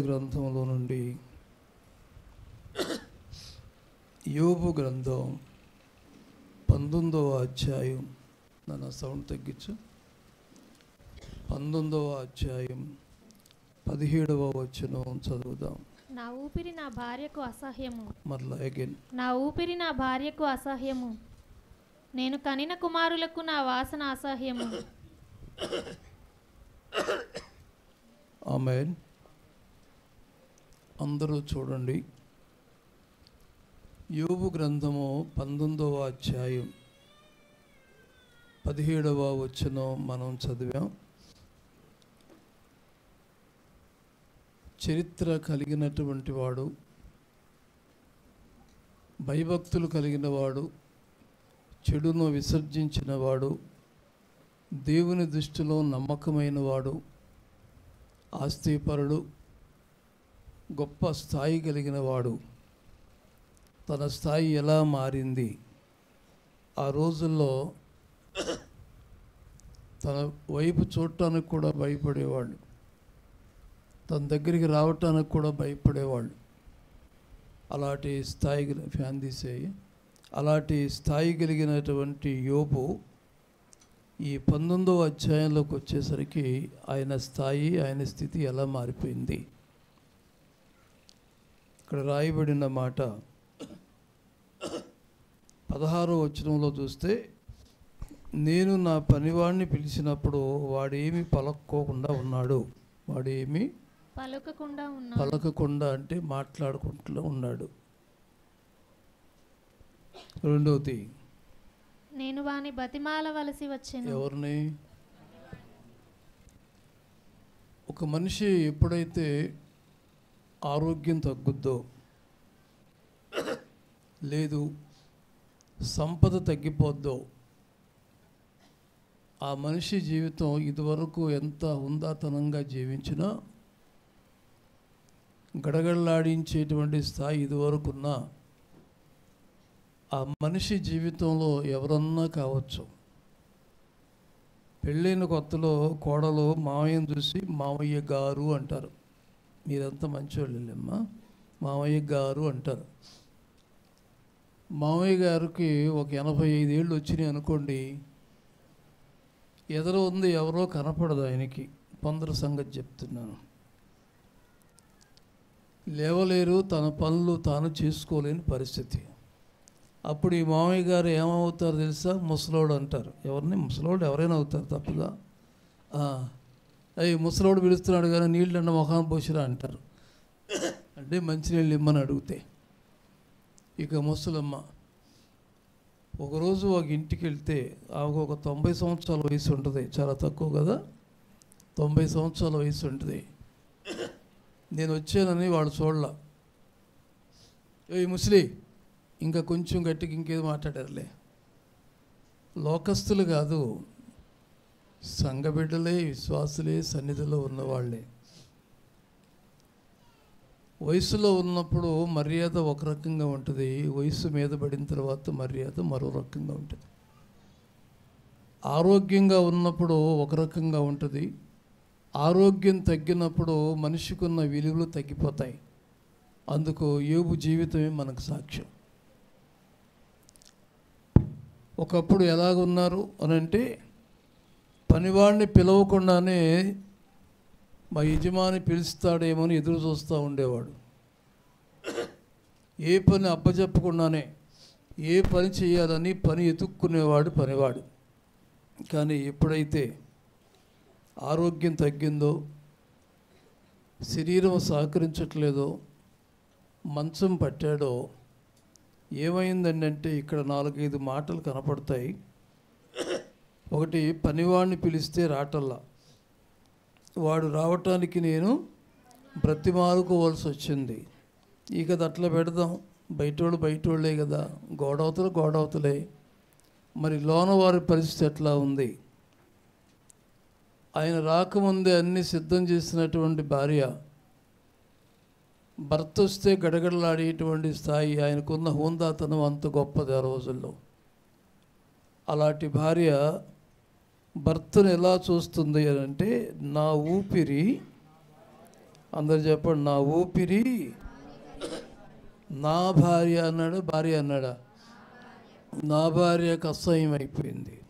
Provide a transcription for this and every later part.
గ్రంథంలో నుండి యోబు గ్రంథం పంతొమ్మిదవ అధ్యాయం. నన్ను సౌండ్ తగ్గించు. పంతొమ్మిదవ అధ్యాయం పదిహేడవ వచనం చదువుదాం. నా ఊపిరి నా భార్యకు అసహ్యము. మరలా అగైన్ నా ఊపిరి నా భార్యకు అసహ్యము. నేను కనిన కుమారులకు నా వాసన అసహ్యము. ఆమె అందరూ చూడండి. యోబు గ్రంథము పంతొమ్మిదవ అధ్యాయం పదిహేడవ వచనం మనం చదివాం. చరిత్ర కలిగినటువంటి వాడు భయభక్తులు కలిగిన వాడు చెడును విసర్జించిన వాడు దేవుని దృష్టిలో నమ్మకమైన వాడు ఆస్తిపరుడు గొప్ప స్థాయి కలిగిన వాడు. తన స్థాయి ఎలా మారింది? ఆ రోజుల్లో తన వైపు చూడటానికి కూడా భయపడేవాళ్ళు. తన దగ్గరికి రావటానికి కూడా భయపడేవాళ్ళు. అలాంటి స్థాయి ఫ్యాన్ తీసేయి. అలాంటి స్థాయి కలిగినటువంటి యోబు ఈ పంతొమ్మిదవ అధ్యాయంలోకి వచ్చేసరికి ఆయన స్థాయి ఆయన స్థితి ఎలా మారిపోయింది? ఇక్కడ రాయబడిన మాట పదహారో వచనంలో చూస్తే నేను నా పనివాడిని పిలిచినప్పుడు వాడేమి పలక్కోకుండా ఉన్నాడు. వాడేమి? పలుకకుండా పలకకుండా అంటే మాట్లాడుకుంటూ ఉన్నాడు. రెండవది నేను వాని బతిమాలవలసి వచ్చాను. ఎవరిని? ఒక మనిషి ఎప్పుడైతే ఆరోగ్యం తగ్గుద్దో? లేదు సంపద తగ్గిపోద్దో? ఆ మనిషి జీవితం ఇదివరకు ఎంత ఉందాతనంగా జీవించినా గడగడలాడించేటువంటి స్థాయి ఇదివరకున్నా ఆ మనిషి జీవితంలో ఎవరన్నా కావచ్చు. పెళ్ళైన కొత్తలో కోడలు మామయ్యను చూసి మామయ్య గారు అంటారు. మీరంతా మంచివాళ్ళమ్మా మామయ్య గారు అంటారు. మామయ్య గారికి ఒక ఎనభై ఐదేళ్ళు వచ్చినాయి అనుకోండి ఎదురు ఉంది ఎవరో కనపడదు ఆయనకి. పొందర సంగతి చెప్తున్నాను. లేవలేరు తన పనులు తాను చేసుకోలేని పరిస్థితి. అప్పుడు ఈ మామయ్య గారు ఏమవుతారు తెలుసా? ముసలోడు అంటారు. ఎవరిని? ముసలోడు ఎవరైనా అవుతారు తప్పుగా? అవి ముసలోడు పిలుస్తున్నాడు కానీ నీళ్ళన్న మొఖాన్ని పోసిరా అంటారు. అంటే మంచినీళ్ళు ఇమ్మని అడిగితే ఇక ముసలమ్మ ఒకరోజు ఒక ఇంటికి వెళ్తే ఆమెకు ఒక తొంభై సంవత్సరాల వయసు ఉంటుంది చాలా తక్కువ కదా తొంభై సంవత్సరాల వయసు ఉంటుంది. నేను వచ్చానని వాడు చూడాల. ఏ ముసలి ఇంకా కొంచెం గట్టిగా ఇంకేదో మాట్లాడారులే. లోకస్తులు కాదు సంఘబిడ్డలే విశ్వాసులే సన్నిధిలో ఉన్నవాళ్ళే వయసులో ఉన్నప్పుడు మర్యాద ఒక రకంగా ఉంటుంది. వయసు మీద పడిన తర్వాత మర్యాద మరో రకంగా ఉంటుంది. ఆరోగ్యంగా ఉన్నప్పుడు ఒక రకంగా ఉంటుంది. ఆరోగ్యం తగ్గినప్పుడు మనిషికున్న విలువలు తగ్గిపోతాయి. అందుకు ఏబు జీవితమే మనకు సాక్ష్యం. ఒకప్పుడు ఎలాగున్నారు అని అంటే పనివాడిని పిలవకుండానే మా యజమాని పిలుస్తాడేమో అని ఎదురు చూస్తూ ఉండేవాడు. ఏ పని అప్పచెప్పకుండానే ఏ పని చేయాలని పని ఎతుక్కునేవాడు పనివాడు. కానీ ఎప్పుడైతే ఆరోగ్యం తగ్గిందో శరీరం సహకరించట్లేదో మంచం పట్టాడో ఏమైందండి అంటే ఇక్కడ నాలుగైదు మాటలు కనపడతాయి. ఒకటి పనివాడిని పిలిస్తే రాటల్లా. వాడు రావటానికి నేను బ్రతిమాలుకోవాల్సి వచ్చింది. ఇక అది అట్లా పెడదాం. బయటోళ్ళు బయటోళ్ళే కదా. గోడవతలు గోడవతలే. మరి లోన వారి పరిస్థితి ఎట్లా ఉంది? ఆయన రాకముందే అన్ని సిద్ధం చేసినటువంటి భార్య భర్త వస్తే గడగడలాడేటువంటి స్థాయి ఆయనకున్న హోందాతనం అంత గొప్పది ఆ రోజుల్లో. అలాంటి భార్య భర్తను ఎలా చూస్తుంది అని అంటే నా ఊపిరి అందరు చెప్పండి నా ఊపిరి నా భార్య అన్నాడు భార్య అన్నాడా? నా భార్యకు అసహ్యం అయిపోయింది.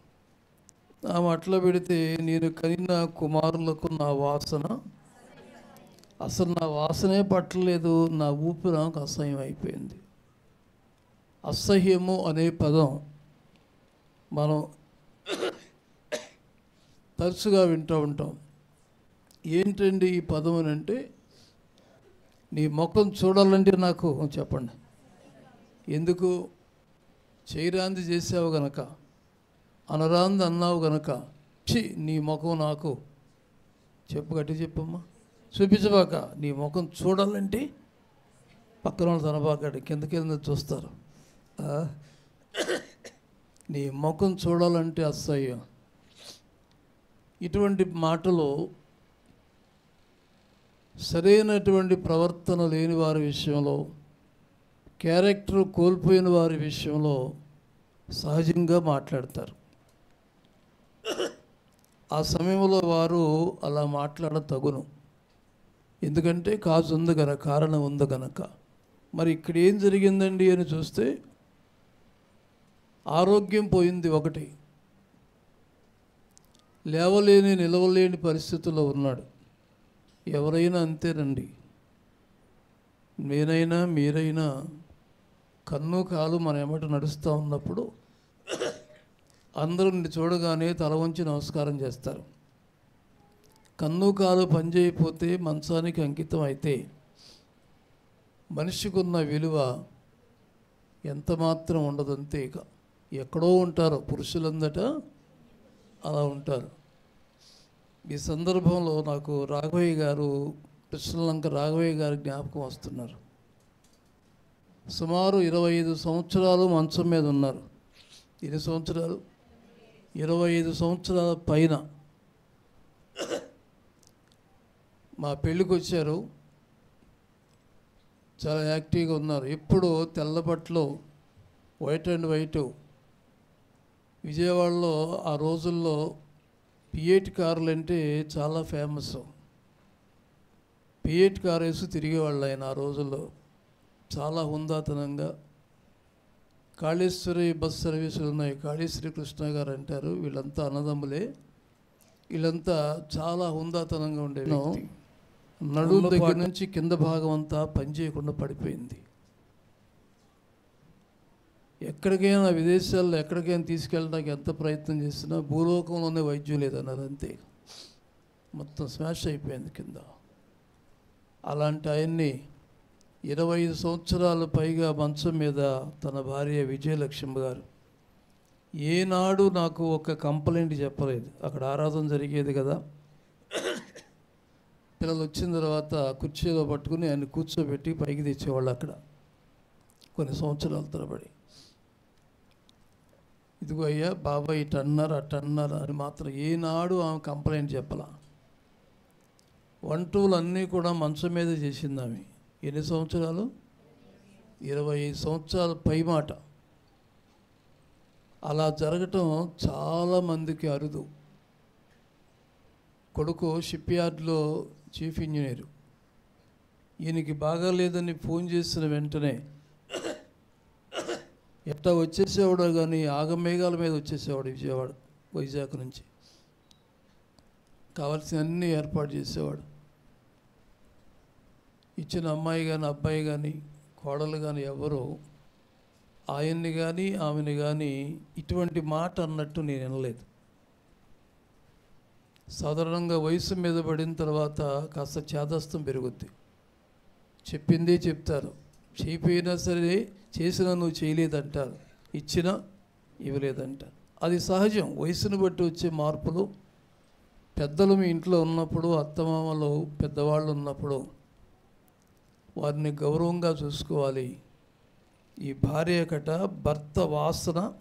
ఆమె అట్లా పెడితే నేను కలిగిన కుమారులకు నా వాసన అసలు నా వాసనే పట్టలేదు నా ఊపిరి నాకు అసహ్యం అయిపోయింది. అసహ్యము అనే పదం మనం తరచుగా వింటూ ఉంటాం. ఏంటండి ఈ పదం అని అంటే నీ ముఖం చూడాలంటే నాకు చెప్పండి. ఎందుకు? చేయరాంది చేసావు గనక అనరాంది అన్నావు గనక ఛీ నీ ముఖం నాకు చెప్పు గట్టి చెప్పమ్మా. చూపించబాక నీ ముఖం చూడాలంటే పక్కన వాళ్ళు తనబాకాడు కింద కింద చూస్తారు. నీ ముఖం చూడాలంటే అసహ్యం. ఇటువంటి మాటలు సరైనటువంటి ప్రవర్తన లేని వారి విషయంలో క్యారెక్టర్ కోల్పోయిన వారి విషయంలో సహజంగా మాట్లాడతారు. ఆ సమయంలో వారు అలా మాట్లాడ తగును ఎందుకంటే కాజు ఉంది కనుక కారణం ఉంది కనుక మరి ఇక్కడ ఏం జరిగిందండి అని చూస్తే ఆరోగ్యం పోయింది ఒకటి. లేవలేని నిలవలేని పరిస్థితుల్లో ఉన్నాడు. ఎవరైనా అంతేనండి. నేనైనా మీరైనా కన్ను కాలు మన ఎమ్మట నడుస్తూ ఉన్నప్పుడు అందరూ నిన్ను చూడగానే తల వంచి నమస్కారం చేస్తారు. కన్ను కాలు పనిచేయపోతే మంచానికి అంకితం అయితే మనిషికున్న విలువ ఎంత మాత్రం ఉండదంతే ఇక. ఎక్కడో ఉంటారు పురుషులందట అలా ఉంటారు. ఈ సందర్భంలో నాకు రాఘవయ్య గారు కృష్ణలంక రాఘవయ్య గారి జ్ఞాపకం వస్తున్నారు. సుమారు ఇరవై ఐదు సంవత్సరాలు మంచం మీద ఉన్నారు. ఎన్ని సంవత్సరాలు? ఇరవై ఐదు సంవత్సరాల పైన. మా పెళ్ళికి వచ్చారు. చాలా యాక్టివ్గా ఉన్నారు. ఎప్పుడు తెల్లబట్టలు వైట్ అండ్ వైట్ విజయవాడలో ఆ రోజుల్లో పిఎయిట్ కార్లు అంటే చాలా ఫేమస్. పిఎయిట్ కార్ వేసి తిరిగేవాళ్ళు ఆయన ఆ రోజుల్లో. చాలా హుందాతనంగా. కాళేశ్వరి బస్ సర్వీసులు ఉన్నాయి. కాళేశ్వరి కృష్ణ గారు అంటారు. వీళ్ళంతా అన్నదమ్ములే. వీళ్ళంతా చాలా హుందాతనంగా ఉండే వ్యక్తి. నడుము దగ్గర నుంచి కింద భాగం అంతా పనిచేయకుండా పడిపోయింది. ఎక్కడికైనా విదేశాల్లో ఎక్కడికైనా తీసుకెళ్ళడానికి ఎంత ప్రయత్నం చేసినా భూలోకంలోనే వైద్యం లేదన్నారు అంతే. మొత్తం స్మాష్ అయిపోయింది కింద. అలాంటి ఆయన్ని ఇరవై ఐదు సంవత్సరాలు పైగా మంచం మీద తన భార్య విజయలక్ష్మి గారు. ఏనాడు నాకు ఒక కంప్లైంట్ చెప్పలేదు. అక్కడ ఆరాధన జరిగేది కదా. పిల్లలు వచ్చిన తర్వాత కుర్చీలో పట్టుకుని ఆయన కూర్చోబెట్టి పైకి తెచ్చేవాళ్ళు అక్కడ. కొన్ని సంవత్సరాల తరబడి. ఇదిగో అయ్యా బాబాయ్ ఇటు అన్నారు అటు అన్నారు అని మాత్రం ఏనాడు ఆమె కంప్లైంట్ చెప్పలా. వంటూలు అన్నీ కూడా మంచం మీద చేసింది ఆమె. ఎన్ని సంవత్సరాలు? ఇరవై ఐదు సంవత్సరాల పై మాట అలా జరగటం చాలామందికి అరుదు. కొడుకు షిప్ యార్డ్లో చీఫ్ ఇంజనీరు. ఈయనకి బాగాలేదని ఫోన్ చేసిన వెంటనే ఎట్టా వచ్చేసేవాడో కానీ ఆగమేఘాల మీద వచ్చేసేవాడు విజయవాడ వైజాగ్ నుంచి. కావాల్సినన్నీ ఏర్పాటు చేసేవాడు. ఇచ్చిన అమ్మాయి కానీ అబ్బాయి కానీ కోడలు కానీ ఎవరు ఆయన్ని కానీ ఆమెను కానీ ఇటువంటి మాట అన్నట్టు నేను వినలేదు. సాధారణంగా వయసు మీద పడిన తర్వాత కాస్త చేదస్తం పెరుగుద్ది. చెప్పిందే చెప్తారు. చేయిపోయినా సరే చేసినా నువ్వు చేయలేదంటారు. ఇచ్చినా ఇవ్వలేదంటారు అది సహజం. వయసును బట్టి వచ్చే మార్పులు. పెద్దలు మీ ఇంట్లో ఉన్నప్పుడు అత్తమామలు పెద్దవాళ్ళు ఉన్నప్పుడు వారిని గౌరవంగా చూసుకోవాలి. ఈ భార్య కట భర్త వాసన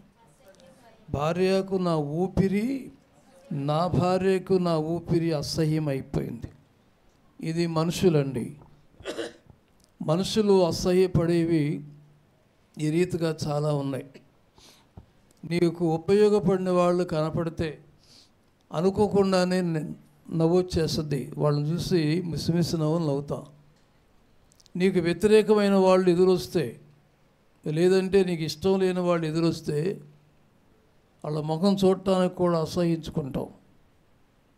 భార్యకు నా ఊపిరి నా భార్యకు నా ఊపిరి అసహ్యం అయిపోయింది. ఇది మనుషులండి. మనుషులు అసహ్యపడేవి ఈ రీతిగా చాలా ఉన్నాయి. నీకు ఉపయోగపడిన వాళ్ళు కనపడితే అనుకోకుండానే నవ్వు వచ్చేస్తుంది వాళ్ళని చూసి మిసిమిసి నవ్వులు నవ్వుతాం. నీకు వ్యతిరేకమైన వాళ్ళు ఎదురొస్తే లేదంటే నీకు ఇష్టం లేని వాళ్ళు ఎదురొస్తే వాళ్ళ ముఖం చూడటానికి కూడా అసహించుకుంటాం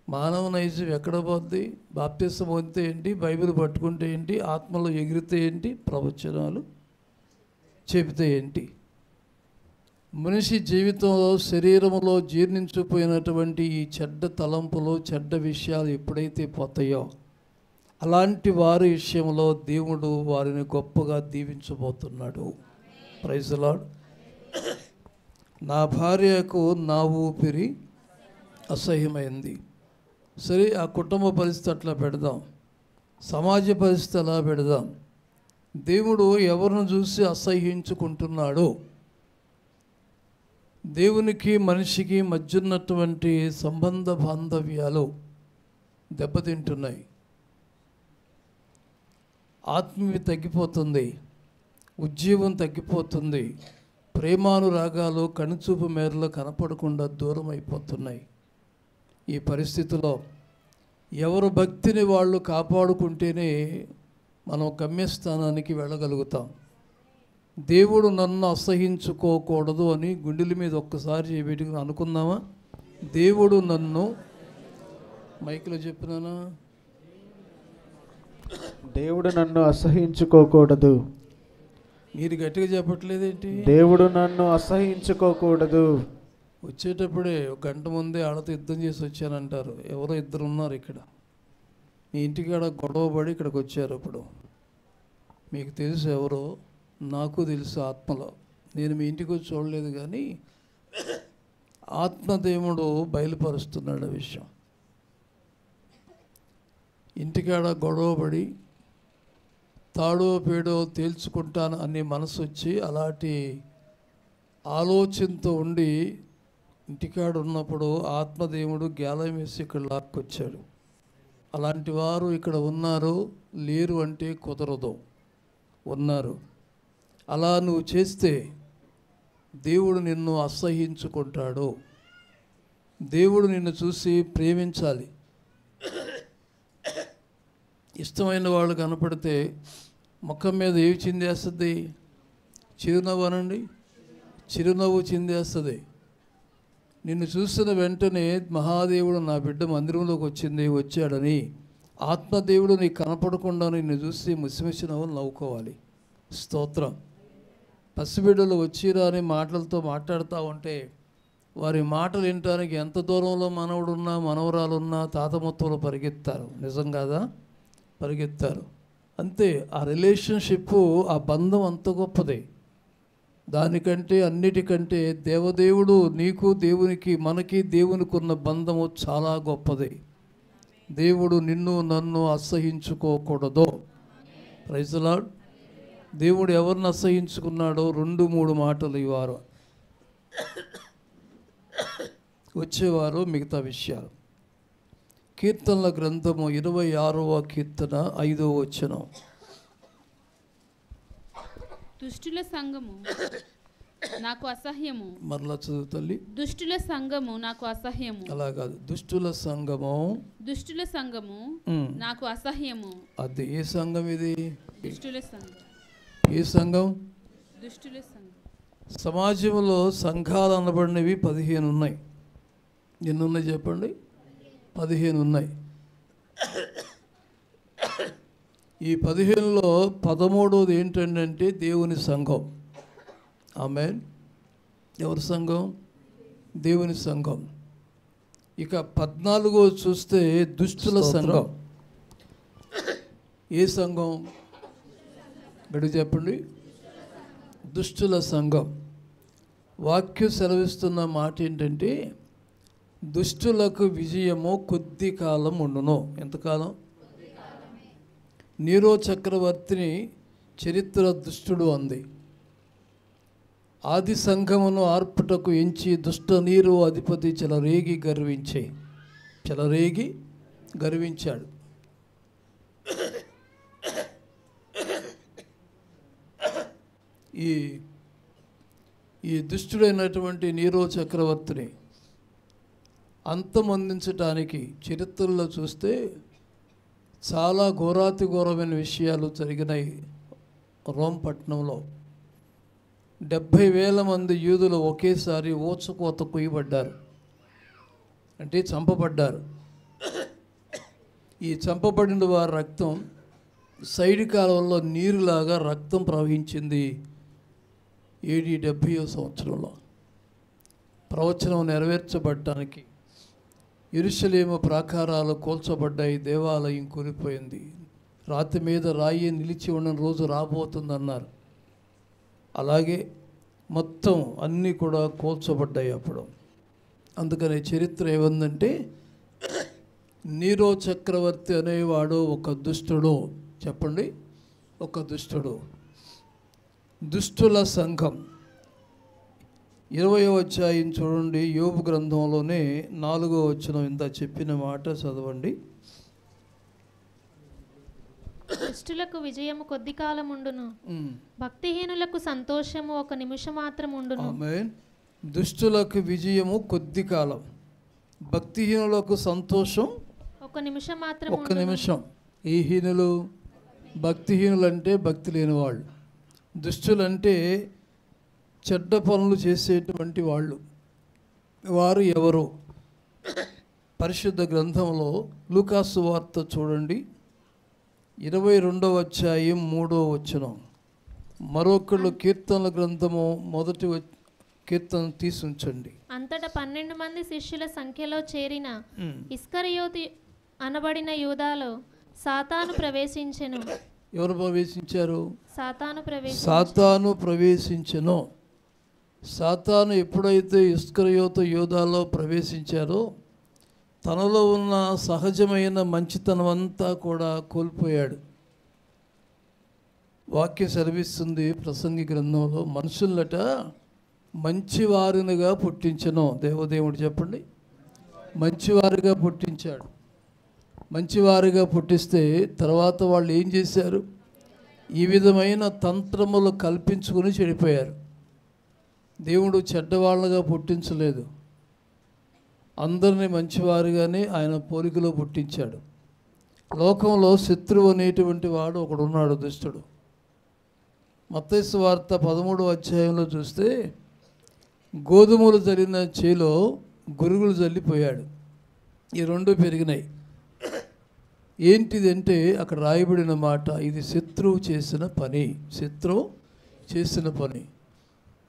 మానవ నైజం ఎక్కడ పోద్ది? బాప్తిసం పొందితే ఏంటి? బైబిల్ పట్టుకుంటే ఏంటి? ఆత్మలో ఎగిరితే ఏంటి? ప్రవచనాలు చెబితే ఏంటి? మనిషి జీవితంలో శరీరంలో జీర్ణించిపోయినటువంటి ఈ చెడ్డ తలంపులు చెడ్డ విషయాలు ఎప్పుడైతే పోతాయో అలాంటి వారి విషయంలో దేవుడు వారిని గొప్పగా దీవించబోతున్నాడు. ప్రైజలాడ్ నా భార్యకు నా ఊపిరి అసహ్యమైంది. సరే ఆ కుటుంబ పరిస్థితి అట్లా పెడదాం. సమాజ పరిస్థితి అలా పెడదాం. దేవుడు ఎవరిని చూసి అసహ్యించుకుంటున్నాడో దేవునికి మనిషికి మధ్య ఉన్నటువంటి సంబంధ బాంధవ్యాలు దెబ్బతింటున్నాయి. ఆత్మీయ తగ్గిపోతుంది ఉద్యోగం తగ్గిపోతుంది ప్రేమానురాగాలు కనుచూపు మేరలో కనపడకుండా దూరం అయిపోతున్నాయి ఈ పరిస్థితిలో ఎవరు భక్తిని వాళ్ళు కాపాడుకుంటేనే మనం గమ్యస్థానానికి వెళ్ళగలుగుతాం. దేవుడు నన్ను అసహించుకోకూడదు అని గుండెల మీద ఒక్కసారి పెట్టుకుని అనుకుందామా? దేవుడు నన్ను మైక్లో చెప్పినానా? దేవుడు నన్ను అసహించుకోకూడదు. మీరు గట్టిగా చెప్పట్లేదేంటి? దేవుడు నన్ను అసహించుకోకూడదు. వచ్చేటప్పుడే ఒక గంట ముందే ఆడతో యుద్ధం చేసి వచ్చానంటారు. ఎవరో ఇద్దరు ఉన్నారు ఇక్కడ. మీ ఇంటికాడ గొడవ పడి ఇక్కడికి వచ్చారు ఇప్పుడు. మీకు తెలుసు ఎవరో నాకు తెలుసు ఆత్మలో. నేను మీ ఇంటికి వచ్చి చూడలేదు కానీ ఆత్మదేవుడు బయలుపరుస్తున్నాడు ఆ విషయం. ఇంటికాడ గొడవపడి తాడో పేడో తేల్చుకుంటాను అనే మనసు వచ్చి అలాంటి ఆలోచనతో ఉండి ఇంటికాడ ఉన్నప్పుడు ఆత్మదేవుడు గ్యాలం వేసి ఇక్కడ లాక్కొచ్చాడు. అలాంటి వారు ఇక్కడ ఉన్నారు లేరు అంటే కుదరదు ఉన్నారు. అలా నువ్వు చేస్తే దేవుడు నిన్ను అసహించుకుంటాడు. దేవుడు నిన్ను చూసి ప్రేమించాలి. ఇష్టమైన వాళ్ళు కనపడితే ముఖం మీద ఏవి చిందేస్తుంది? చిరునవ్వు అనండి. చిరునవ్వు చిందేస్తుంది. నిన్ను చూసిన వెంటనే మహాదేవుడు నా బిడ్డ మందిరంలోకి వచ్చింది వచ్చాడని. ఆత్మదేవుడు నీకు కనపడకుండా నిన్ను చూసి ముసిమిసి నవ్వుకోవాలి. స్తోత్రం. పసిబిడ్డలు వచ్చిరా అని మాటలతో మాట్లాడుతూ ఉంటే వారి మాటలు వినటానికి ఎంత దూరంలో మనవడున్నా మనవరాలున్నా తాతమొత్తంలో పరిగెత్తారు. నిజం కాదా? పరిగెత్తారు. అంతే ఆ రిలేషన్షిప్ ఆ బంధం అంత గొప్పదే. దానికంటే అన్నిటికంటే దేవదేవుడు నీకు దేవునికి మనకి దేవునికి ఉన్న బంధము చాలా గొప్పది. దేవుడు నిన్ను నన్ను అసహించుకోకూడదు. ప్రైజలాడ్ దేవుడు ఎవరిని అసహించుకున్నాడో రెండు మూడు మాటలు ఇవ్వారు. వచ్చేవారు మిగతా విషయాలు. కీర్తనల గ్రంథము ఇరవై ఆరవ కీర్తన ఐదవ వచనం. దుష్టుల సంఘము నాకు అసహ్యము. మరలా చదువు తల్లి. దుష్టుల సంఘము నాకు అసహ్యము. అలా కాదు. దుష్టుల సంఘము. దుష్టుల సంఘము నాకు అసహ్యము. అది ఏ సంఘం ఇది? దుష్టుల సంఘం. ఏ సంఘం? దుష్టుల సంఘం. సమాజంలో సంఘాలు అనబడినవి పదిహేను ఉన్నాయి. ఎన్ని ఉన్నాయి చెప్పండి? పదిహేను ఉన్నాయి. ఈ పదిహేనులో పదమూడవది ఏంటంటే దేవుని సంఘం. ఆమె ఎవరి సంఘం? దేవుని సంఘం. ఇక పద్నాలుగో చూస్తే దుష్టుల సంఘం. ఏ సంఘం? గడి చెప్పండి. దుష్టుల సంఘం. వాక్యం సెలవిస్తున్న మాట ఏంటంటే దుష్టులకు విజయము కొద్ది కాలం ఉండును. ఎంతకాలం? నీరో చక్రవర్తిని చరిత్ర దుష్టుడు అంది. ఆది సంఘమును ఆర్పుటకు ఎంచి దుష్ట నీరు అధిపతి చెలరేగి గర్వించే చెలరేగి గర్వించాడు. ఈ ఈ దుష్టుడైనటువంటి నీరో చక్రవర్తిని అంతమందించటానికి చరిత్రలో చూస్తే చాలా ఘోరాతి ఘోరమైన విషయాలు జరిగినాయి రోమ్ పట్టణంలో. డెబ్భై వేల మంది యూదులు ఒకేసారి ఊచకోత కుయ్యబడ్డారు. అంటే చంపబడ్డారు. ఈ చంపబడిన వారి రక్తం సైడ్ కాలువల్లో నీరులాగా రక్తం ప్రవహించింది ఏడి డెబ్భై సంవత్సరంలో. ప్రవచనం నెరవేర్చబడటానికి ఇరుషలేము ప్రాకారాలు కూల్చబడ్డాయి దేవాలయం కూలిపోయింది రాతి మీద రాయి నిలిచి ఉన్న రోజు రాబోతుందన్నారు. అలాగే మొత్తం అన్నీ కూడా కూల్చబడ్డాయి అప్పుడు. అందుకని చరిత్ర ఏముందంటే నీరో చక్రవర్తి అనేవాడు ఒక దుష్టుడు. చెప్పండి? ఒక దుష్టుడు. దుష్టుల సంఘం. ఇరవై అధ్యాయం చూడండి యోబు గ్రంథంలోనే నాలుగో వచ్చిన ఇంత చెప్పిన మాట చదవండి. దుష్టులకు విజయము కొద్ది కాలం ఉండును. భక్తిహీనులకు సంతోషము ఒక నిమిషం మాత్రం ఉండును దుష్టులకు విజయము కొద్ది కాలం. భక్తిహీనులకు సంతోషం ఒక నిమిషం మాత్రం ఉండును. నిమిషం. ఈ హీనులు? భక్తిహీనులు అంటే భక్తి లేని వాళ్ళు దుష్టులు అంటే చెడ్డ పనులు చేసేటువంటి వాళ్ళు. వారు ఎవరు? పరిశుద్ధ గ్రంథంలో లూకాసు వార్త చూడండి. ఇరవై రెండవ అధ్యాయం మూడో వచనం. మరొకళ్ళు కీర్తనల గ్రంథము మొదటి కీర్తన తీసి ఉంచండి అంతటా పన్నెండు మంది శిష్యుల సంఖ్యలో చేరిన ఇస్కరియోతి అనబడిన యూదాలో సాతాను ప్రవేశించెను. ఎవరు ప్రవేశించారు? సాతాను ప్రవేశ సాతాను ప్రవేశించెను. సాతాను ఎప్పుడైతే ఇస్కరయోత యోధాలో ప్రవేశించారో తనలో ఉన్న సహజమైన మంచితనం అంతా కూడా కోల్పోయాడు. వాక్యం సెలవిస్తుంది ప్రసంగి గ్రంథంలో మనుషులట మంచివారినిగా పుట్టించను. దేవదేవుడు చెప్పండి. మంచివారిగా పుట్టించాడు. మంచివారిగా పుట్టిస్తే తర్వాత వాళ్ళు ఏం చేశారు? ఈ విధమైన తంత్రములు కల్పించుకుని చెడిపోయారు. దేవుడు చెడ్డవాళ్ళగా పుట్టించలేదు. అందరినీ మంచివారిగానే ఆయన పోలికలో పుట్టించాడు. లోకంలో శత్రువు అనేటువంటి వాడు ఒకడున్నాడు దుష్టుడు. మత్తైసు వార్త పదమూడు అధ్యాయంలో చూస్తే గోధుమలు జరిగిన చేలో గురుగులు జల్లిపోయాడు. ఈ రెండు పెరిగినాయి. ఏంటిదంటే అక్కడ రాయబడిన మాట ఇది శత్రువు చేసిన పని శత్రువు చేసిన పని.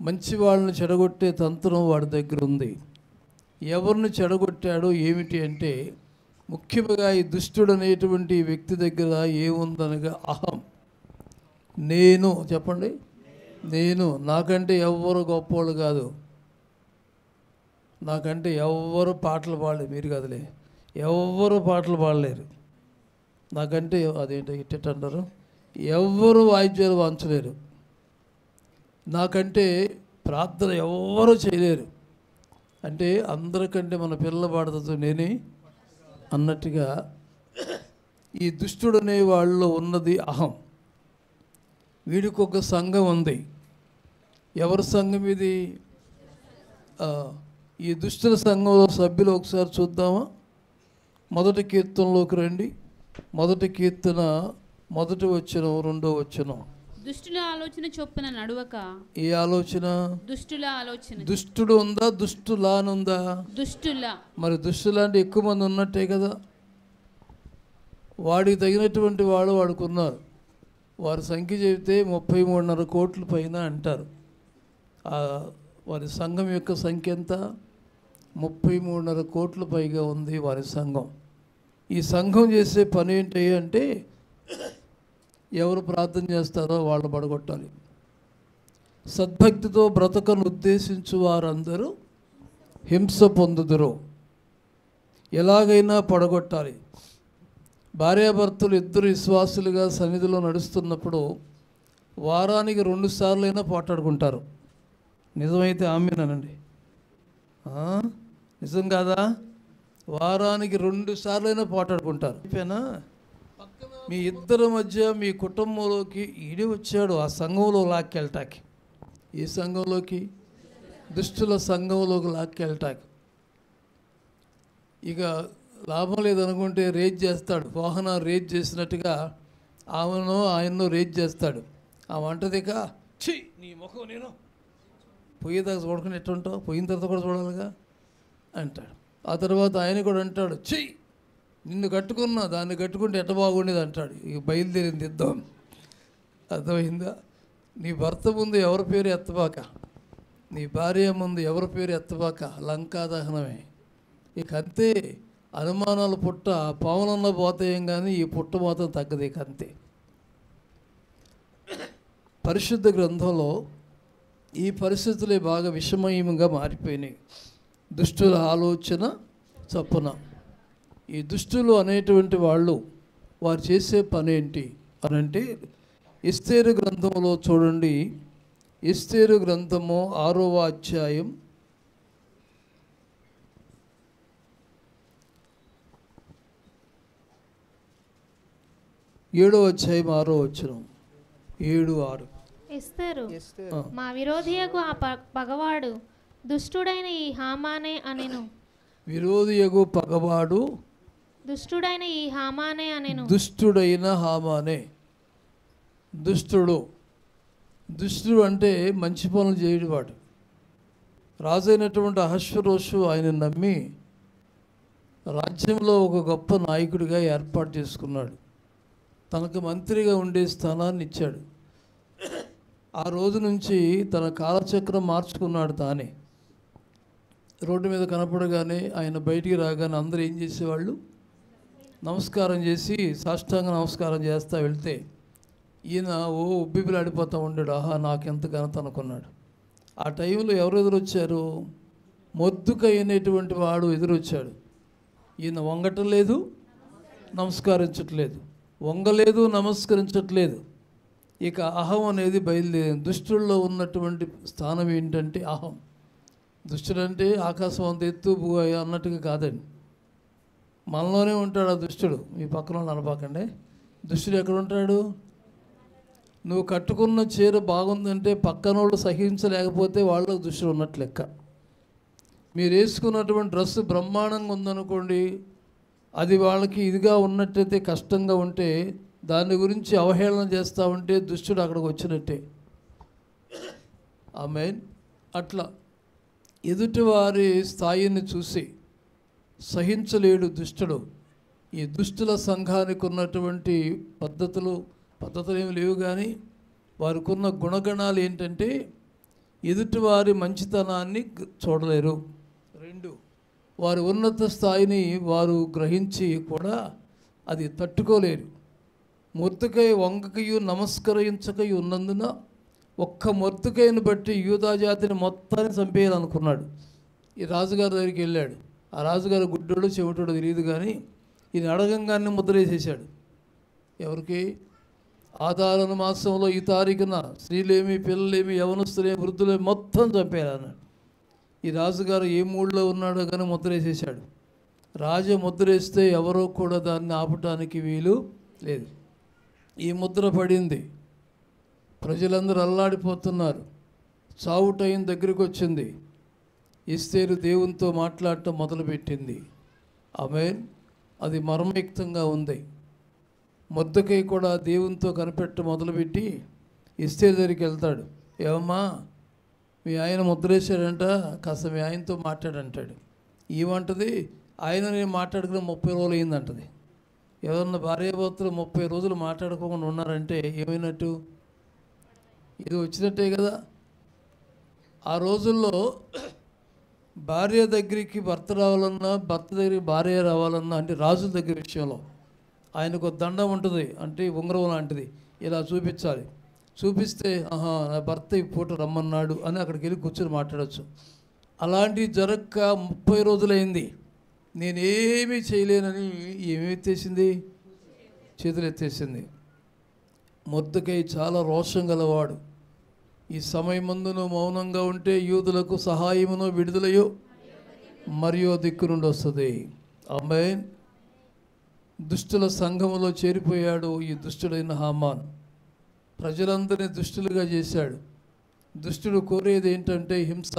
మంచి వాళ్ళని చెడగొట్టే తంత్రం వాడి దగ్గర ఉంది. ఎవరిని చెడగొట్టాడో ఏమిటి అంటే ముఖ్యంగా ఈ దుష్టుడు అనేటువంటి వ్యక్తి దగ్గర ఏముందనగా అహం. నేను చెప్పండి. నేను నాకంటే ఎవ్వరు గొప్పోళ్ళు కాదు. నాకంటే ఎవ్వరు పాటలు పాడలేరు మీరు కదలే. ఎవ్వరు పాటలు పాడలేరు. నాకంటే అదేంటో ఇట్టెట్ అంటారు ఎవ్వరు వాయిద్యాలు వాంచలేరు నాకంటే ప్రార్థన ఎవరూ చేయలేరు. అంటే అందరికంటే మన పిల్లల పాడతతో నేనే అన్నట్టుగా ఈ దుష్టుడు అనే వాళ్ళలో ఉన్నది అహం. వీడికి ఒక సంఘం ఉంది. ఎవరి సంఘం ఇది? ఈ దుష్టుల సంఘంలో సభ్యులు ఒకసారి చూద్దామా? మొదటి కీర్తనలోకి రండి. మొదటి కీర్తన మొదటి వచ్చిన రెండో వచ్చినాం దుష్టుల ఆలోచన చొప్పున నడువక? ఈ ఆలోచన? దుష్టుల ఆలోచన. దుష్టుడు ఉందా? దుష్టులానుందా? దుష్టుల. మరి దుష్టులు అంటే ఎక్కువ మంది ఉన్నట్టే కదా. వాడికి తగినటువంటి వాళ్ళు వాడుకున్నారు. వారి సంఖ్య చెబితే ముప్పై మూడున్నర కోట్ల పైన అంటారు. వారి సంఘం యొక్క సంఖ్య ఎంత? ముప్పై మూడున్నర కోట్ల పైగా ఉంది వారి సంఘం. ఈ సంఘం చేసే పని ఏంటి అంటే ఎవరు ప్రార్థన చేస్తారో వాళ్ళు పడగొట్టాలి. సద్భక్తితో బ్రతకను ఉద్దేశించు వారందరూ హింస పొందుదురు. ఎలాగైనా పడగొట్టాలి. భార్యాభర్తలు ఇద్దరు విశ్వాసులుగా సన్నిధిలో నడుస్తున్నప్పుడు వారానికి రెండు సార్లైనా పోటాడుకుంటారు నిజమైతే ఆమెనండి. నిజం కాదా? వారానికి రెండు సార్లైనా పోటాడుకుంటారు అయిపోయినా? మీ ఇద్దరి మధ్య మీ కుటుంబంలోకి ఇడి వచ్చాడు ఆ సంఘంలో లాక్కెళ్ళటాకి ఈ సంఘంలోకి దుష్టుల సంఘంలోకి లాక్కెళ్ళటాకి ఇక లాభం లేదనుకుంటే రేజ్ చేస్తాడు. వాహన రేజ్ చేసినట్టుగా ఆమెను ఆయన్ను రేజ్ చేస్తాడు. ఆ వంటదిక ఛీ నీ ముఖం నేను పోయేదాకా చూడకుండా ఎట్టుంటావు? పోయిన తర్వాత కూడా చూడాలిగా? అంటాడు. ఆ తర్వాత ఆయన కూడా అంటాడు చెయ్యి నిన్ను కట్టుకున్నా దాన్ని కట్టుకుంటే ఎట్ట బాగుండేది అంటాడు. ఇక బయలుదేరింది ఇద్దాం అర్థమైందా? నీ భర్త ముందు ఎవరి పేరు ఎత్తబాక? నీ భార్య ముందు ఎవరి పేరు ఎత్తబాక? లంకా దహనమే. ఇక అంతే. అనుమానాలు పుట్ట పావులన్న పోతాయం కానీ ఈ పుట్ట మాత్రం తగ్గదు ఇక అంతే. పరిశుద్ధ గ్రంథంలో ఈ పరిస్థితులే బాగా విషమయంగా మారిపోయినాయి. దుష్టుల ఆలోచన చప్పున. ఈ దుష్టులు అనేటువంటి వాళ్ళు వారు చేసే పని ఏంటి అని అంటే ఇస్తేరు గ్రంథంలో చూడండి. ఇస్తేరు గ్రంథము ఆరవ అధ్యాయం. ఏడో అధ్యాయం ఆరో వచ్చిన ఏడు ఆరు. ఎస్తేరు ఆ. మా విరోధియకు ఆ ప- పగవాడు దుష్టుడైన ఈ హామానే అనెను. విరోధియగు పగవాడు దుష్టుడైన ఈ హామానే అనేను దుష్టుడైన హామానే. దుష్టుడు. దుష్టుడు అంటే మంచి పనులు చేయడవాడు. రాజైనటువంటి అహశ్వరోషు ఆయన నమ్మి రాజ్యంలో ఒక గొప్ప నాయకుడిగా ఏర్పాటు చేసుకున్నాడు. తనకు మంత్రిగా ఉండే స్థానాన్ని ఇచ్చాడు. ఆ రోజు నుంచి తన కాలచక్రం మార్చుకున్నాడు తానే. రోడ్డు మీద కనపడగానే ఆయన బయటికి రాగానే అందరూ ఏం చేసేవాళ్ళు? నమస్కారం చేసి సాష్టాంగ నమస్కారం చేస్తా వెళ్తే ఈయన ఓ ఉబ్బిబిలాడిపోతూ ఉండాడు. ఆహా నాకెంత ఘనత అనుకున్నాడు. ఆ టైంలో ఎవరు ఎదురొచ్చారు? మొద్దుకైనటువంటి వాడు ఎదురొచ్చాడు. ఈయన వంగటం లేదు నమస్కరించట్లేదు. వంగలేదు నమస్కరించట్లేదు. ఇక అహం అనేది బయలుదేరి దుష్టుల్లో ఉన్నటువంటి స్థానం ఏంటంటే అహం. దుష్టుడంటే ఆకాశం అంత ఎత్తు భూ అన్నట్టుగా కాదండి. మనలోనే ఉంటాడు ఆ దుష్టుడు. మీ పక్కన వాళ్ళు దుష్టుడు ఎక్కడ ఉంటాడు నువ్వు కట్టుకున్న చీర బాగుందంటే పక్కనోళ్ళు సహించలేకపోతే వాళ్ళకు దుష్టుడు ఉన్నట్టు లెక్క. మీరు వేసుకున్నటువంటి డ్రెస్ బ్రహ్మాండంగా ఉందనుకోండి అది వాళ్ళకి ఇదిగా ఉన్నట్టయితే కష్టంగా ఉంటే దాని గురించి అవహేళన చేస్తూ ఉంటే దుష్టుడు అక్కడికి వచ్చినట్టే. ఆమె అట్లా. ఎదుటివారి స్థాయిని చూసి సహించలేడు దుష్టుడు. ఈ దుష్టుల సంఘానికి ఉన్నటువంటి పద్ధతులు పద్ధతులు ఏమి లేవు కానీ వారికి ఉన్న గుణగణాలు ఏంటంటే ఎదుటివారి మంచితనాన్ని చూడలేరు. రెండు వారి ఉన్నత స్థాయిని వారు గ్రహించి కూడా అది తట్టుకోలేరు. మొర్తుకై వంగకయు నమస్కరించకయు ఉన్నందున ఒక్క మొర్తుకైని బట్టి యూదాజాతిని మొత్తాన్ని చంపేయాలనుకున్నాడు. ఈ రాజుగారి దగ్గరికి వెళ్ళాడు. ఆ రాజుగారు గుడ్డోడు చెవిటోడు తెలియదు కానీ ఈయన అడగంగానే ముద్రేసేసాడు ఎవరికి? ఆధారణ మాసంలో ఈ తారీఖున స్త్రీలేమి పిల్లలేమి యవనస్తులేమి వృద్ధులేమి మొత్తం చంపేయాలన్నాడు. ఈ రాజుగారు ఏ మూడులో ఉన్నాడో కానీ ముద్రేసేసాడు రాజ ముద్రేస్తే ఎవరో కూడా దాన్ని ఆపటానికి వీలు లేదు. ఈ ముద్ర పడింది. ప్రజలందరూ అల్లాడిపోతున్నారు. చావు టైం దగ్గరికి వచ్చింది ఇస్తేరు దేవునితో మాట్లాడటం మొదలుపెట్టింది. ఆమె అది మర్మయుక్తంగా ఉంది. ముద్దకై కూడా దేవునితో కనిపెట్ట మొదలుపెట్టి ఇస్తేరు దగ్గరికి వెళ్తాడు. ఏమమ్మా మీ ఆయన ముద్రేశాడంట కాస్త మీ ఆయనతో మాట్లాడంటాడు. ఏమంటది ఆయన నేను మాట్లాడుకుని ముప్పై రోజులు అయిందంటది. ఎవరన్నా భార్యాభర్తలు ముప్పై రోజులు మాట్లాడుకోకుండా ఉన్నారంటే ఏమైనట్టు? ఇది వచ్చినట్టే కదా? ఆ రోజుల్లో భార్య దగ్గరికి భర్త రావాలన్నా భర్త దగ్గరికి భార్య రావాలన్నా అంటే రాజుల దగ్గర విషయంలో ఆయనకు ఒక దండం ఉంటుంది. అంటే ఉంగరం లాంటిది. ఇలా చూపించాలి. చూపిస్తే ఆహా నా భర్త ఈ పూట రమ్మన్నాడు అని అక్కడికి వెళ్ళి కూర్చొని మాట్లాడచ్చు. అలాంటివి జరగక ముప్పై రోజులైంది. నేనేమీ చేయలేనని ఏమి ఎత్తేసింది? చేతులు ఎత్తేసింది. మొద్దుకై చాలా రోషం గలవాడు. ఈ సమయమందును మౌనంగా ఉంటే యూదులకు సహాయమును విడుదలయో మరియు దిక్కు నుండి వస్తుంది. అమ్మాయి దుష్టుల సంఘములో చేరిపోయాడు ఈ దుష్టుడైన హామాన్. ప్రజలందరినీ దుష్టులుగా చేశాడు. దుష్టుడు కోరేది ఏంటంటే హింస.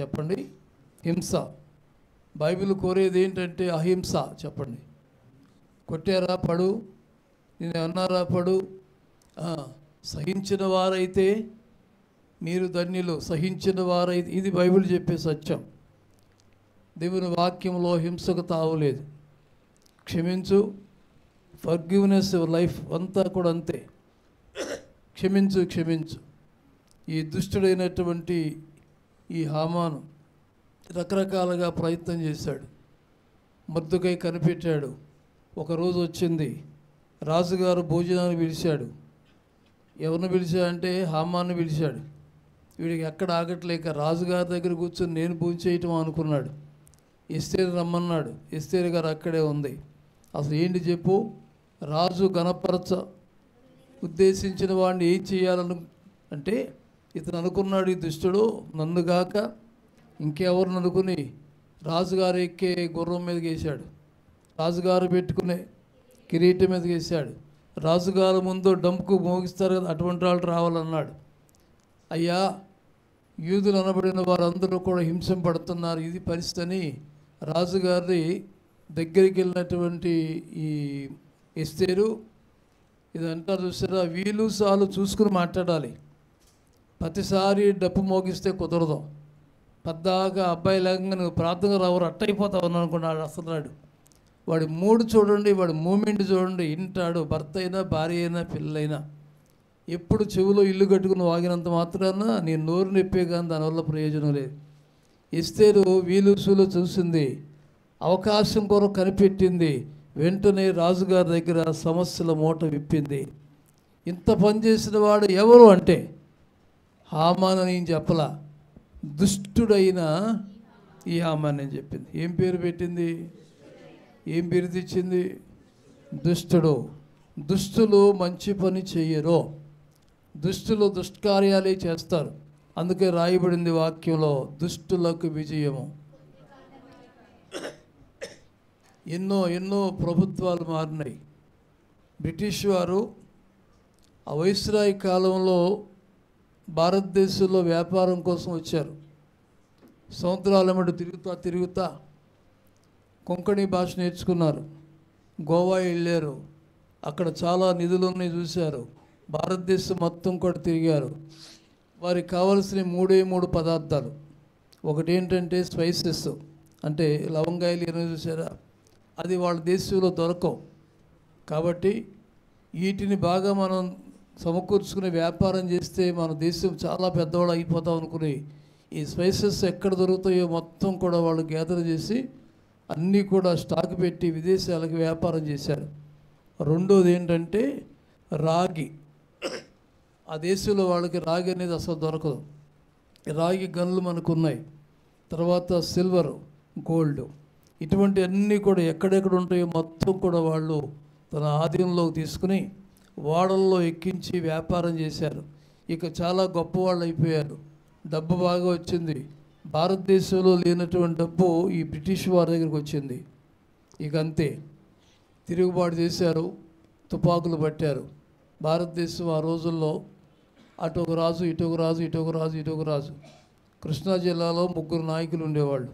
చెప్పండి? హింస. బైబిల్ కోరేది ఏంటంటే అహింస. చెప్పండి? కొట్టారా? పడు. నేను అన్నారా పడు సహించిన వారైతే మీరు ధన్యులు. సహించిన వారైతే ఇది బైబిల్ చెప్పే సత్యం. దేవుని వాక్యంలో హింసకు తావులేదు క్షమించు. ఫర్గివ్నెస్ లైఫ్ అంతా కూడా అంతే. క్షమించు క్షమించు. ఈ దుష్టుడైనటువంటి ఈ హామాను రకరకాలుగా ప్రయత్నం చేశాడు. మద్దుకై కనిపెట్టాడు. ఒకరోజు వచ్చింది. రాజుగారు భోజనాన్ని పిలిచాడు ఎవరిని పిలిచాడంటే హామాన్ని పిలిచాడు. వీడికి ఎక్కడ ఆగట్లేక రాజుగారి దగ్గర కూర్చొని నేను పూజ చేయటం అనుకున్నాడు. ఇస్తేరు రమ్మన్నాడు. ఇస్తేరు గారు అక్కడే ఉంది. అసలు ఏంటి చెప్పు? రాజు గణపరచ ఉద్దేశించిన వాడిని ఏం చేయాలను అంటే ఇతను అనుకున్నాడు ఈ దుష్టుడు నన్ను గాక ఇంకెవరిని అనుకుని రాజుగారు ఎక్కే గుర్రం మీద వేశాడు. రాజుగారు పెట్టుకునే కిరీటం మీద వేశాడు. రాజుగారి ముందు డంపుకు మోగిస్తారు కదా అటువంటి వాళ్ళు రావాలన్నాడు. అయ్యా యూదులు అనబడిన వారందరూ కూడా హింసింపడుతున్నారు ఇది పరిస్థితి అని రాజుగారి దగ్గరికి వెళ్ళినటువంటి ఈ ఎస్తేరు ఇది చూసారా? వీలు సాలు చూసుకుని మాట్లాడాలి. ప్రతిసారి డప్పు మోగిస్తే కుదరదు. పద్దాగా అబ్బాయి లేకుండా నువ్వు ప్రార్థన రావరు అట్టయిపోతావు అని అనుకున్నాడు అసలు వాడి మూడు చూడండి వాడి మూమెంట్ చూడండి. ఇంటాడు భర్త అయినా భార్య అయినా పిల్లలైనా. ఎప్పుడు చెవిలో ఇల్లు కట్టుకుని వాగినంత మాత్రాన నీ నోరు నొప్పే కానీ దానివల్ల ప్రయోజనం లేదు. ఇస్తేరు వీలుసులు చూసింది. అవకాశం కొరకు కనిపెట్టింది. వెంటనే రాజుగారి దగ్గర సమస్యల మూట విప్పింది. ఇంత పనిచేసిన వాడు ఎవరు అంటే? హామాన్ అని చెప్పలా? దుష్టుడైన ఈ హామాన్ అని చెప్పింది. ఏం పేరు పెట్టింది? ఏం బిరుదిచ్చింది దుష్టుడు. దుష్టులు మంచి పని చెయ్యరు దుష్టులు దుష్కార్యాలే చేస్తారు. అందుకే రాయబడింది వాక్యంలో దుష్టులకు విజయము. ఎన్నో ఎన్నో ప్రభుత్వాలు మారినాయి. బ్రిటిష్ వారు ఆ వైస్రాయ్ కాలంలో భారతదేశంలో వ్యాపారం కోసం వచ్చారు. సముద్రాలమ్మడి తిరుగుతా తిరుగుతా. కొంకణి భాష నేర్చుకున్నారు. గోవా వెళ్ళారు. అక్కడ చాలా నిధులున్నాయి చూశారు. భారతదేశం మొత్తం కూడా తిరిగారు. వారికి కావలసిన మూడే మూడు పదార్థాలు. ఒకటి ఏంటంటే స్పైసెస్. అంటే లవంగాయలు ఏమైనా చూసారా అది వాళ్ళ దేశంలో దొరకవు. కాబట్టి వీటిని బాగా మనం సమకూర్చుకుని వ్యాపారం చేస్తే మన దేశం చాలా పెద్దవాళ్ళు అయిపోతాం అనుకుని ఈ స్పైసెస్ ఎక్కడ దొరుకుతాయో మొత్తం కూడా వాళ్ళు గ్యాదర్ చేసి అన్నీ కూడా స్టాక్ పెట్టి విదేశాలకు వ్యాపారం చేశారు రెండోది ఏంటంటే రాగి. ఆ దేశంలో వాళ్ళకి రాగి అనేది అసలు దొరకదు. రాగి గన్లు మనకు ఉన్నాయి తర్వాత సిల్వర్ గోల్డ్. ఇటువంటి అన్నీ కూడా ఎక్కడెక్కడ ఉంటాయో మొత్తం కూడా వాళ్ళు తన ఆధీనంలోకి తీసుకుని ఓడల్లో ఎక్కించి వ్యాపారం చేశారు. ఇక చాలా గొప్పవాళ్ళు అయిపోయారు. డబ్బు బాగా వచ్చింది. భారతదేశంలో లేనటువంటి డబ్బు ఈ బ్రిటిష్ వారి దగ్గరికి వచ్చింది. ఇక అంతే. తిరుగుబాటు చేశారు తుపాకులు పట్టారు. భారతదేశం ఆ రోజుల్లో అటు ఒక రాజు ఇటు ఒక రాజు ఇటు ఒక రాజు ఇటు ఒక రాజు. కృష్ణా జిల్లాలో ముగ్గురు నాయకులు ఉండేవాళ్ళు.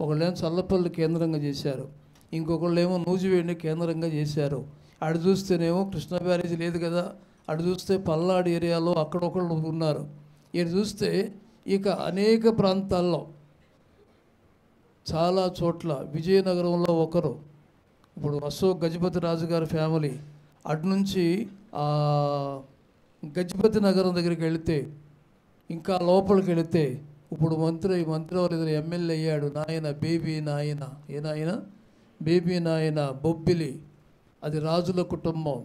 ఒకళ్ళేమో చల్లపల్లి కేంద్రంగా చేశారు. ఇంకొకళ్ళేమో నూజివేడిని కేంద్రంగా చేశారు. అటు చూస్తేనేమో కృష్ణా బ్యారేజ్ లేదు కదా. అటు చూస్తే పల్నాడు ఏరియాలో అక్కడొకళ్ళు ఉన్నారు. ఇటు చూస్తే ఇక అనేక ప్రాంతాల్లో చాలా చోట్ల విజయనగరంలో ఒకరు ఇప్పుడు అశోక్ గజపతి రాజు గారి ఫ్యామిలీ అటు నుంచి గజపతి నగరం దగ్గరికి వెళితే ఇంకా లోపలికి వెళితే ఇప్పుడు మంత్రి మంత్రి వారి ఇద్దరు ఎమ్మెల్యే అయ్యాడు నాయన బేబీ నాయన ఏ నాయన? బేబీ నాయన బొబ్బిలి అది రాజుల కుటుంబం.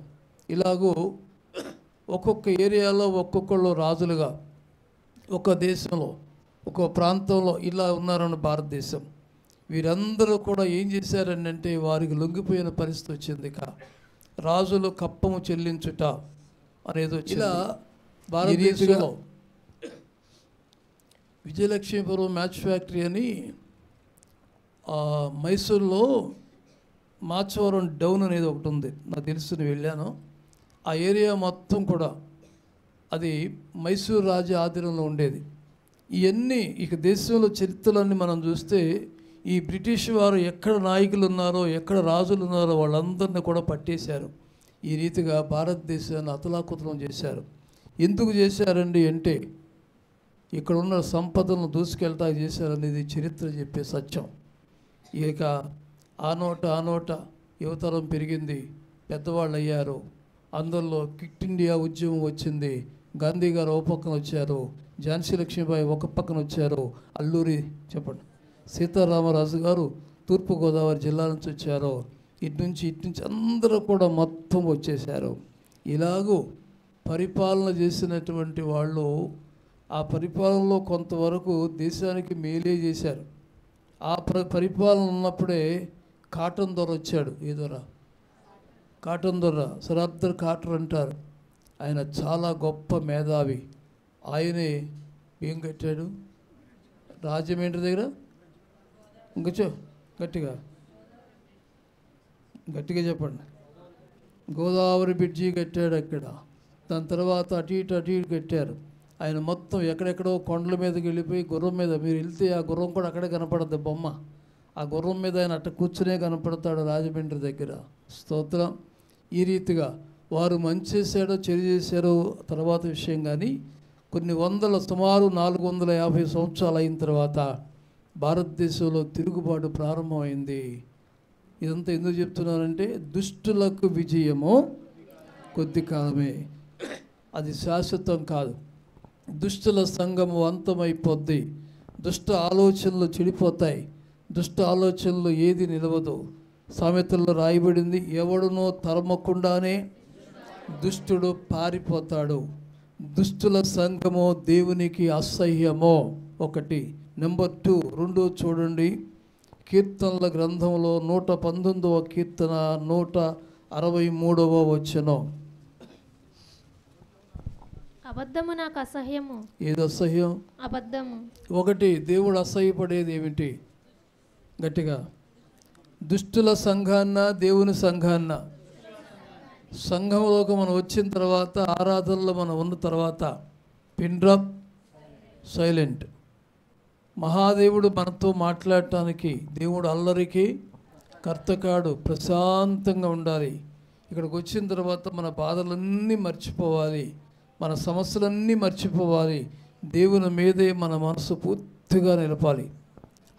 ఇలాగూ ఒక్కొక్క ఏరియాలో ఒక్కొక్కళ్ళు రాజులుగా ఒక దేశంలో ఒక ప్రాంతంలో ఇలా ఉన్నారన్న భారతదేశం. వీరందరూ కూడా ఏం చేశారని అంటే వారికి లొంగిపోయిన పరిస్థితి వచ్చింది ఇక. రాజులు కప్పము చెల్లించుట అనేది ఇలా భారతదేశంలో విజయలక్ష్మీపురం మ్యాచ్ ఫ్యాక్టరీ అని మైసూర్లో మాచవరం డౌన్ అనేది ఒకటి ఉంది. నాకు తెలుసు వెళ్ళాను. ఆ ఏరియా మొత్తం కూడా అది మైసూరు రాజా ఆధీనంలో ఉండేది. ఇవన్నీ ఇక దేశంలో చరిత్రలన్నీ మనం చూస్తే ఈ బ్రిటిష్ వారు ఎక్కడ నాయకులు ఉన్నారో ఎక్కడ రాజులు ఉన్నారో వాళ్ళందరినీ కూడా పట్టేశారు. ఈ రీతిగా భారతదేశాన్ని అతలాకుతలం చేశారు. ఎందుకు చేశారండి అంటే ఇక్కడ ఉన్న సంపదలను దూసుకెళ్తా చేశారనేది చరిత్ర చెప్పే సత్యం. ఇక ఆ నోట ఆ నోట యువతరం పెరిగింది పెద్దవాళ్ళు అయ్యారు అందులో క్విట్ ఇండియా ఉద్యమం వచ్చింది గాంధీ గారు ఒక పక్కన వచ్చారు ఝాన్సీ లక్ష్మీబాయి ఒక పక్కన వచ్చారు అల్లూరి చెప్పండి. సీతారామరాజు గారు తూర్పుగోదావరి జిల్లా నుంచి వచ్చారు. ఇటు నుంచి ఇటు నుంచి అందరూ కూడా మొత్తం వచ్చేసారు ఇలాగూ పరిపాలన చేసినటువంటి వాళ్ళు ఆ పరిపాలనలో కొంతవరకు దేశానికి మేలే చేశారు. ఆ ప్ర పరిపాలన ఉన్నప్పుడే కాటన్ దొర వచ్చాడు ఏ దొర. కాటన్ దొర సరాబ్దర్ కాటర్ అంటారు. ఆయన చాలా గొప్ప మేధావి. ఆయనే ఏం కట్టాడు? రాజమండ్రి దగ్గర? ఇంకొచ్చో గట్టిగా. గట్టిగా చెప్పండి. గోదావరి బ్రిడ్జి కట్టాడు అక్కడ. దాని తర్వాత అటు ఇటు అటు ఇటు కట్టారు. ఆయన మొత్తం ఎక్కడెక్కడో కొండల మీదకి వెళ్ళిపోయి గుర్రం మీద మీరు వెళ్తే ఆ గుర్రం కూడా అక్కడే కనపడద్దు బొమ్మ. ఆ గుర్రం మీద ఆయన అట్ట కూర్చునే కనపడతాడు రాజమండ్రి దగ్గర. స్తోత్రం. ఈ రీతిగా వారు మంచి చేశాడో చెడు చేశారో తర్వాత విషయం కానీ కొన్ని వందల సుమారు నాలుగు వందల యాభై సంవత్సరాలు అయిన తర్వాత భారతదేశంలో తిరుగుబాటు ప్రారంభమైంది. ఇదంతా ఎందుకు చెప్తున్నానంటే దుష్టులకు విజయము కొద్ది కాలమే. అది శాశ్వతం కాదు. దుష్టుల సంఘము అంతమైపోద్ది. దుష్ట ఆలోచనలు చెడిపోతాయి. దుష్ట ఆలోచనలు ఏది నిలవదు. సామెతల్లో రాయబడింది ఎవడునో తరమకుండానే దుష్టుడు పారిపోతాడు. దుష్టుల సంఘము దేవునికి అసహ్యమో. ఒకటి. నెంబర్ టూ రెండో చూడండి. కీర్తనల గ్రంథంలో నూట పంతొమ్మిదవ కీర్తన నూట అరవై మూడవ వచనం. అబద్ధము నాకు అసహ్యము. ఏది అసహ్యం? అబద్ధము. ఒకటి దేవుడు అసహ్యపడేది ఏమిటి? గట్టిగా. దుష్టుల సంఘాన్న దేవుని సంఘాన్న. సంఘంలోకి మనం వచ్చిన తర్వాత ఆరాధనలో మనం ఉన్న తర్వాత పిండ్రప్ సైలెంట్. మహాదేవుడు మనతో మాట్లాడటానికి దేవుడు అల్లరికి కర్తకాడు ప్రశాంతంగా ఉండాలి. ఇక్కడికి వచ్చిన తర్వాత మన బాధలన్నీ మర్చిపోవాలి. మన సమస్యలన్నీ మర్చిపోవాలి. దేవుని మీదే మన మనసు పూర్తిగా నిలపాలి.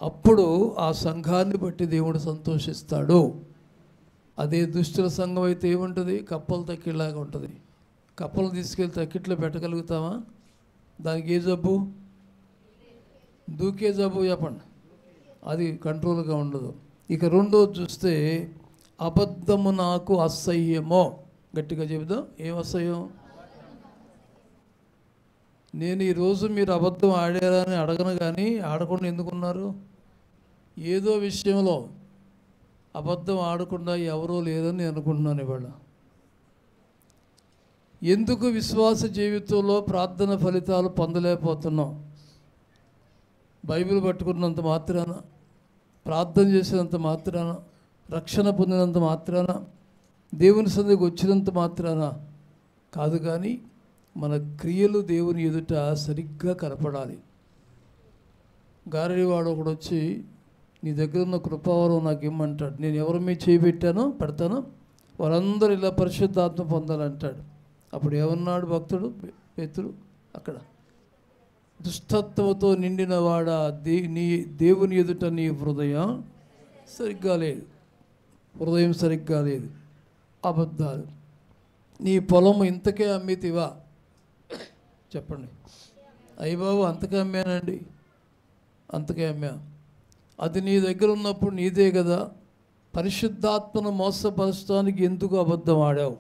అప్పుడు ఆ సంఘాన్ని బట్టి దేవుడు సంతోషిస్తాడు. అదే దుష్టుల సంఘం అయితే ఏముంటుంది? కప్పలు తక్కిలాగా ఉంటుంది. కప్పలు తీసుకెళ్ళి తక్కిట్లో పెట్టగలుగుతామా దానికి ఏ జబ్బు? దూకే జబ్బు చెప్పండి. అది కంట్రోల్గా ఉండదు. ఇక రెండో చూస్తే అబద్ధము నాకు అసహ్యమో. గట్టిగా చెబుదాం. ఏం అసహ్యం? నేను ఈరోజు మీరు అబద్ధం ఆడారని అని అడగను కానీ ఆడకుండా ఎందుకున్నారు? ఏదో విషయంలో అబద్ధం ఆడకుండా ఎవరో లేదని నేను అనుకుంటున్నాను ఇవాళ. ఎందుకు విశ్వాస జీవితంలో ప్రార్థన ఫలితాలు పొందలేకపోతున్నాం? బైబిల్ పట్టుకున్నంత మాత్రాన ప్రార్థన చేసినంత మాత్రాన రక్షణ పొందినంత మాత్రాన దేవుని సందికి వచ్చినంత మాత్రాన కాదు కానీ మన క్రియలు దేవుని ఎదుట సరిగ్గా కనపడాలి. గారడివాడు ఒకడు వచ్చి నీ దగ్గర ఉన్న కృపావరం నాకు ఇమ్మంటాడు. నేను ఎవరు మీ చేయి పెట్టానో పెడతానో వారందరూ ఇలా పరిశుద్ధాత్మ పొందాలంటాడు. అప్పుడు ఏమన్నాడు భక్తుడు? పేతుడు అక్కడ. దుష్టత్వంతో నిండిన వాడ దే నీ దేవుని ఎదుట నీ హృదయం సరిగ్గా లేదు. హృదయం సరిగ్గా లేదు. అబద్ధాలు. నీ పొలం ఇంతకే అమ్మితివా? చెప్పండి. అయ్య బాబు అంతకే అమ్మానండి. అంతకే అమ్మా. అది నీ దగ్గర ఉన్నప్పుడు నీదే కదా. పరిశుద్ధాత్మను మోసపరచడానికి ఎందుకు అబద్ధం ఆడావు?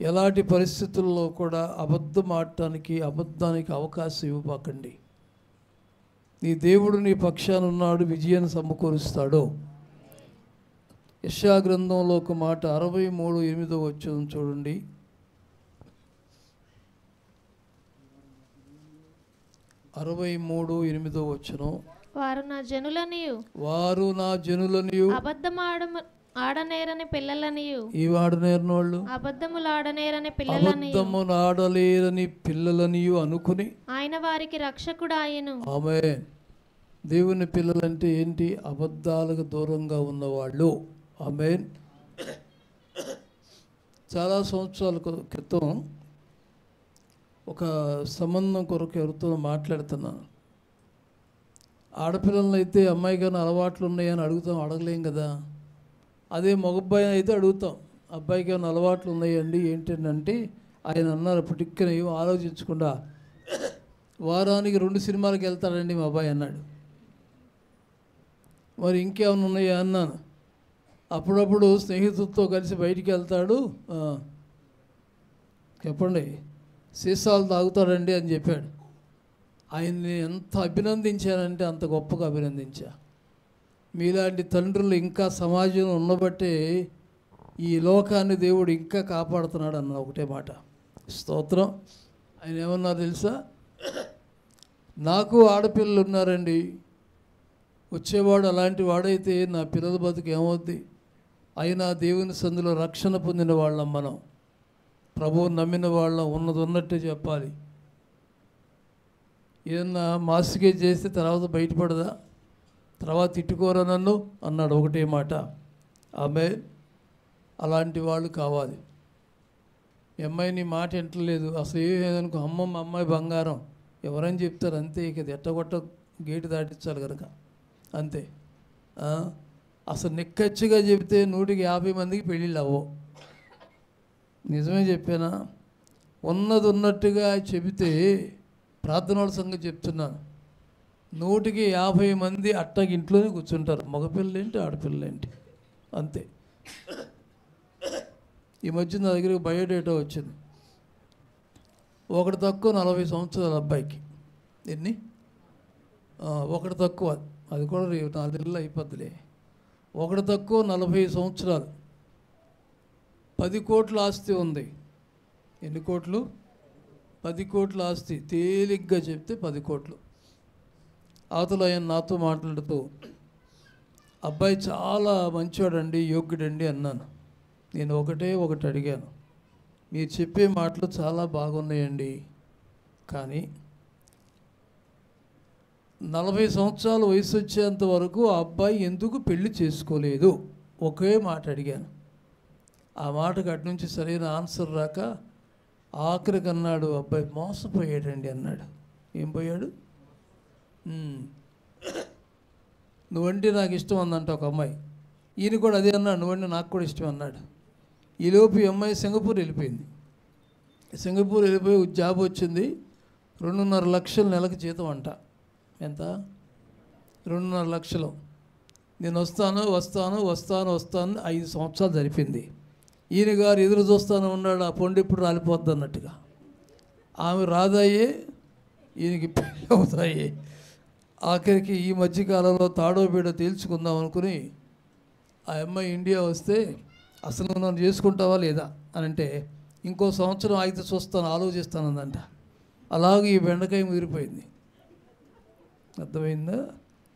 ఎలాంటి పరిస్థితుల్లో కూడా అబద్ధం ఆడటానికి అబద్ధానికి అవకాశం ఇవ్వకండి నీ దేవుడు నీ పక్షాన ఉన్నాడు విజయాన్ని సమకూరుస్తాడు. యశా గ్రంథంలో ఒక మాట అరవై మూడు ఎనిమిదో వచ్చిన చూడండి. అరవై మూడు ఎనిమిదో వచ్చును వారు నా జనులనియు. వారు నా జనులనియు. అబద్ధం ఆడమ ఆడనేరని పిల్లలనియు. ఈ వాడు నేర్న వాళ్ళు? అబద్ధములు ఆడనేరని పిల్లలనియు. అబద్ధము నాడలేరని పిల్లలనియు అనుకుని ఆయన వారికి రక్షకుడు ఆయను ఆమె దేవుని పిల్లలంటే ఏంటి? అబద్ధాలకు దూరంగా ఉన్నవాళ్ళు. ఆమె చాలా సంవత్సరాల క్రి- క్రితం ఒక సంబంధం కొరకు ఎవరితో మాట్లాడుతున్నాను ఆడపిల్లలను అయితే అమ్మాయి కానీ అలవాట్లు ఉన్నాయని అడుగుతాం అడగలేం కదా. అదే మగబ్బాయి అయితే అడుగుతాం అబ్బాయికి ఏమైనా అలవాట్లు ఉన్నాయండి ఏంటంటే ఆయన అన్నారు పుట్టిక్కన ఏమో ఆలోచించకుండా వారానికి రెండు సినిమాలకు వెళ్తాడండి మా అబ్బాయి అన్నాడు. మరి ఇంకేమైనా ఉన్నాయా అన్నాను. అప్పుడప్పుడు స్నేహితులతో కలిసి బయటికి వెళ్తాడు చెప్పండి. సీసాలు తాగుతాడండి అని చెప్పాడు. ఆయన్ని ఎంత అభినందించానంటే అంత గొప్పగా అభినందించా. మీలాంటి తండ్రులు ఇంకా సమాజంలో ఉన్నబట్టే ఈ లోకాన్ని దేవుడు ఇంకా కాపాడుతున్నాడు అన్న ఒకటే మాట. స్తోత్రం. ఆయన ఏమన్నారు తెలుసా? నాకు ఆడపిల్లలు ఉన్నారండి. వచ్చేవాడు అలాంటి వాడైతే నా పిల్లల బతుకు ఏమవుద్ది? అయినా దేవుని సందులో రక్షణ పొందిన వాళ్ళం మనం. ప్రభువు నమ్మిన వాళ్ళం ఉన్నది ఉన్నట్టే చెప్పాలి. ఏదన్నా మాస్కే చేస్తే తర్వాత బయటపడదా? తర్వాత తిట్టుకోరా నన్ను? అన్నాడు ఒకటే మాట. ఆమె అలాంటి వాళ్ళు కావాలి. ఈ అమ్మాయి నీ మాట వింటలేదు. అసలు ఏదనుకో అమ్మమ్మ అమ్మాయి బంగారం. ఎవరని చెప్తారు అంతే ఇక ఎట్టగొట్ట గేటు దాటించాలి కనుక అంతే. అసలు నిక్కచ్చిగా చెబితే నూటికి యాభై మందికి పెళ్ళిళ్ళు అవ్వవు. నిజమే చెప్పానా? ఉన్నది ఉన్నట్టుగా చెబితే ప్రార్థనల సంగతి చెప్తున్నాను నూటికి యాభై మంది అట్టకి ఇంట్లోనే కూర్చుంటారు. మగపిల్లలేంటి ఆడపిల్లలేంటి? అంతే. ఈ మధ్య నా దగ్గరికి బయోడేటా వచ్చింది. ఒకటి తక్కువ నలభై సంవత్సరాల అబ్బాయికి. ఎన్ని? ఒకటి తక్కువ. అది కూడా రేపు నాలుగు నెలలు అయిపోద్దిలే. ఒకటి తక్కువ నలభై సంవత్సరాలు. పది కోట్ల ఆస్తి ఉంది. ఎన్ని కోట్లు? పది కోట్ల ఆస్తి. తేలిగ్గా చెప్తే పది కోట్లు. అవతల ఆయన నాతో మాట్లాడుతూ అబ్బాయి చాలా మంచివాడండి యోగ్యుడండి అన్నాను. నేను ఒకటే ఒకటి అడిగాను. మీరు చెప్పే మాటలు చాలా బాగున్నాయండి. కానీ నలభై సంవత్సరాల వయసు వచ్చేంత వరకు ఆ అబ్బాయి ఎందుకు పెళ్ళి చేసుకోలేదు? ఒకే మాట అడిగాను. ఆ మాటకు అటు నుంచి సరైన ఆన్సర్ రాక ఆఖరికి అన్నాడు అబ్బాయి మోసపోయాడండి అన్నాడు. ఏం పోయాడు? నువ్వంటే నాకు ఇష్టం అందంట ఒక అమ్మాయి. ఈయన కూడా అదే అన్నాడు నువ్వంటే నాకు కూడా ఇష్టం అన్నాడు. ఈలోపు ఈ అమ్మాయి సింగపూర్ వెళ్ళిపోయింది. సింగపూర్ వెళ్ళిపోయి జాబ్ వచ్చింది. రెండున్నర లక్షల నెలకు జీతం అంట. ఎంత? రెండున్నర లక్షలు. నేను వస్తాను వస్తాను వస్తాను వస్తాను ఐదు సంవత్సరాలు జరిపింది. ఈయన గారు ఎదురు చూస్తాను ఉన్నాడు ఆ పొండి ఇప్పుడు రాలిపోద్ది అన్నట్టుగా. ఆమె రాదాయే ఈయనకి పెళ్ళి అవుతాయి. ఆఖరికి ఈ మధ్యకాలంలో తాడో బీడో తేల్చుకుందాం అనుకుని ఆ అమ్మాయి ఇండియా వస్తే అసలు నన్ను చేసుకుంటావా లేదా అని అంటే ఇంకో సంవత్సరం ఆగితే చూస్తాను ఆలోచిస్తానందంట. అలాగే ఈ బెండకాయ ముదిరిపోయింది. అర్థమైందా?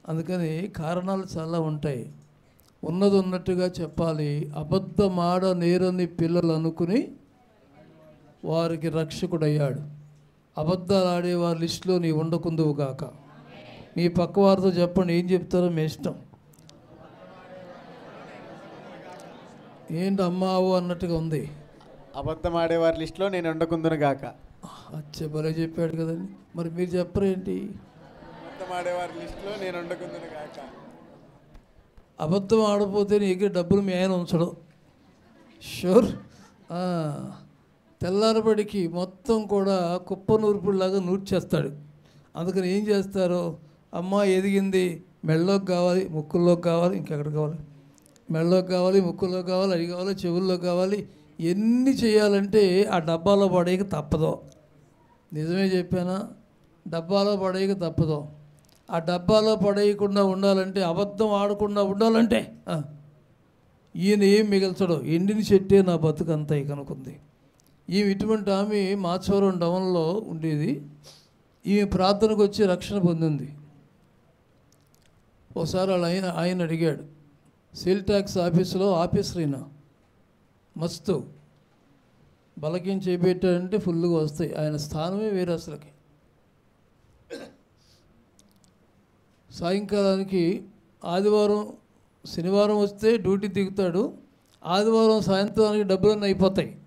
అందుకని కారణాలు చాలా ఉంటాయి. ఉన్నది ఉన్నట్టుగా చెప్పాలి. అబద్ధమాడ నేరని పిల్లలు అనుకుని వారికి రక్షకుడయ్యాడు. అబద్ధాలు ఆడే వారి లిస్టులో నీ ఉండకుందువు గాక. మీ పక్క వారితో చెప్పండి ఏం చెప్తారో మీ ఇష్టం. ఏంటి అమ్మావు అన్నట్టుగా ఉంది. అబద్ధం ఆడేవారి లిస్టులో నేను ఉండకుందును గాక. అచ్చే భలే చెప్పాడు కదండి. మరి మీరు చెప్పరేంటి? అబద్ధం ఆడేవారి లిస్టులో నేను ఉండకుందును గాక. అబద్ధం ఆడపోతే నీ దగ్గర డబ్బులు మీ ఆయన ఉంచడం. షూర్. తెల్లారబడికి మొత్తం కూడా కుప్ప నూర్పులాగా నూర్చేస్తాడు. అందుకని ఏం చేస్తారు? అమ్మ ఎదిగింది. మెళ్ళలోకి కావాలి ముక్కుల్లోకి కావాలి ఇంకెక్కడ కావాలి? మెళ్ళలోకి కావాలి ముక్కుల్లోకి కావాలి అవి కావాలి చెవుల్లో కావాలి. ఎన్ని చేయాలంటే ఆ డబ్బాలో పడేయక తప్పదు. నిజమే చెప్పానా? డబ్బాలో పడేయక తప్పదు. ఆ డబ్బాలో పడేయకుండా ఉండాలంటే అబద్ధం ఆడకుండా ఉండాలంటే ఈయన ఏం మిగల్చడు ఎండిన చెట్టే నా బతుకంతా కనుకుంది ఈమె ఇటువంటి ఆమె మాచవరం డౌన్లో ఉండేది. ఈమె ప్రార్థనకు వచ్చి రక్షణ పొందింది. ఒకసారి వాళ్ళ ఆయన ఆయన అడిగాడు సేల్ ట్యాక్స్ ఆఫీసులో ఆఫీసర్ అయినా మస్తు. బలకేం చేపెట్టాడంటే ఫుల్గా వస్తాయి. ఆయన స్థానమే వేరే అసలుకి. సాయంకాలానికి ఆదివారం శనివారం వస్తే డ్యూటీ దిగుతాడు. ఆదివారం సాయంత్రానికి డబ్బులన్నీ అయిపోతాయి.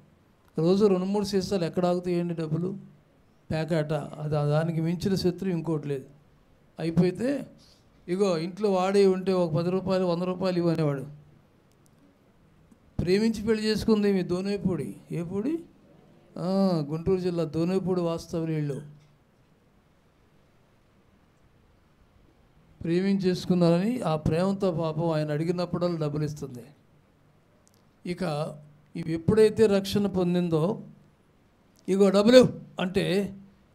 రోజు రెండు మూడు సీసాలు ఎక్కడ ఆగుతాయండి డబ్బులు? ప్యాకాట. అది దానికి మించిన శత్రువు ఇంకోటి లేదు. అయిపోతే ఇగో ఇంట్లో వాడే ఉంటే ఒక పది రూపాయలు వంద రూపాయలు ఇవ్వనేవాడు. ప్రేమించి పెళ్ళి చేసుకుంది మీ దోనేపూడి. ఏ పూడి? గుంటూరు జిల్లా దోనేపూడి వాస్తవ నీళ్ళు ప్రేమించేసుకున్నారని ఆ ప్రేమతో పాపం ఆయన అడిగినప్పుడల్లా డబ్బులు ఇస్తుంది ఇక ఇవి ఎప్పుడైతే రక్షణ పొందిందో ఇగో డబ్బులు అంటే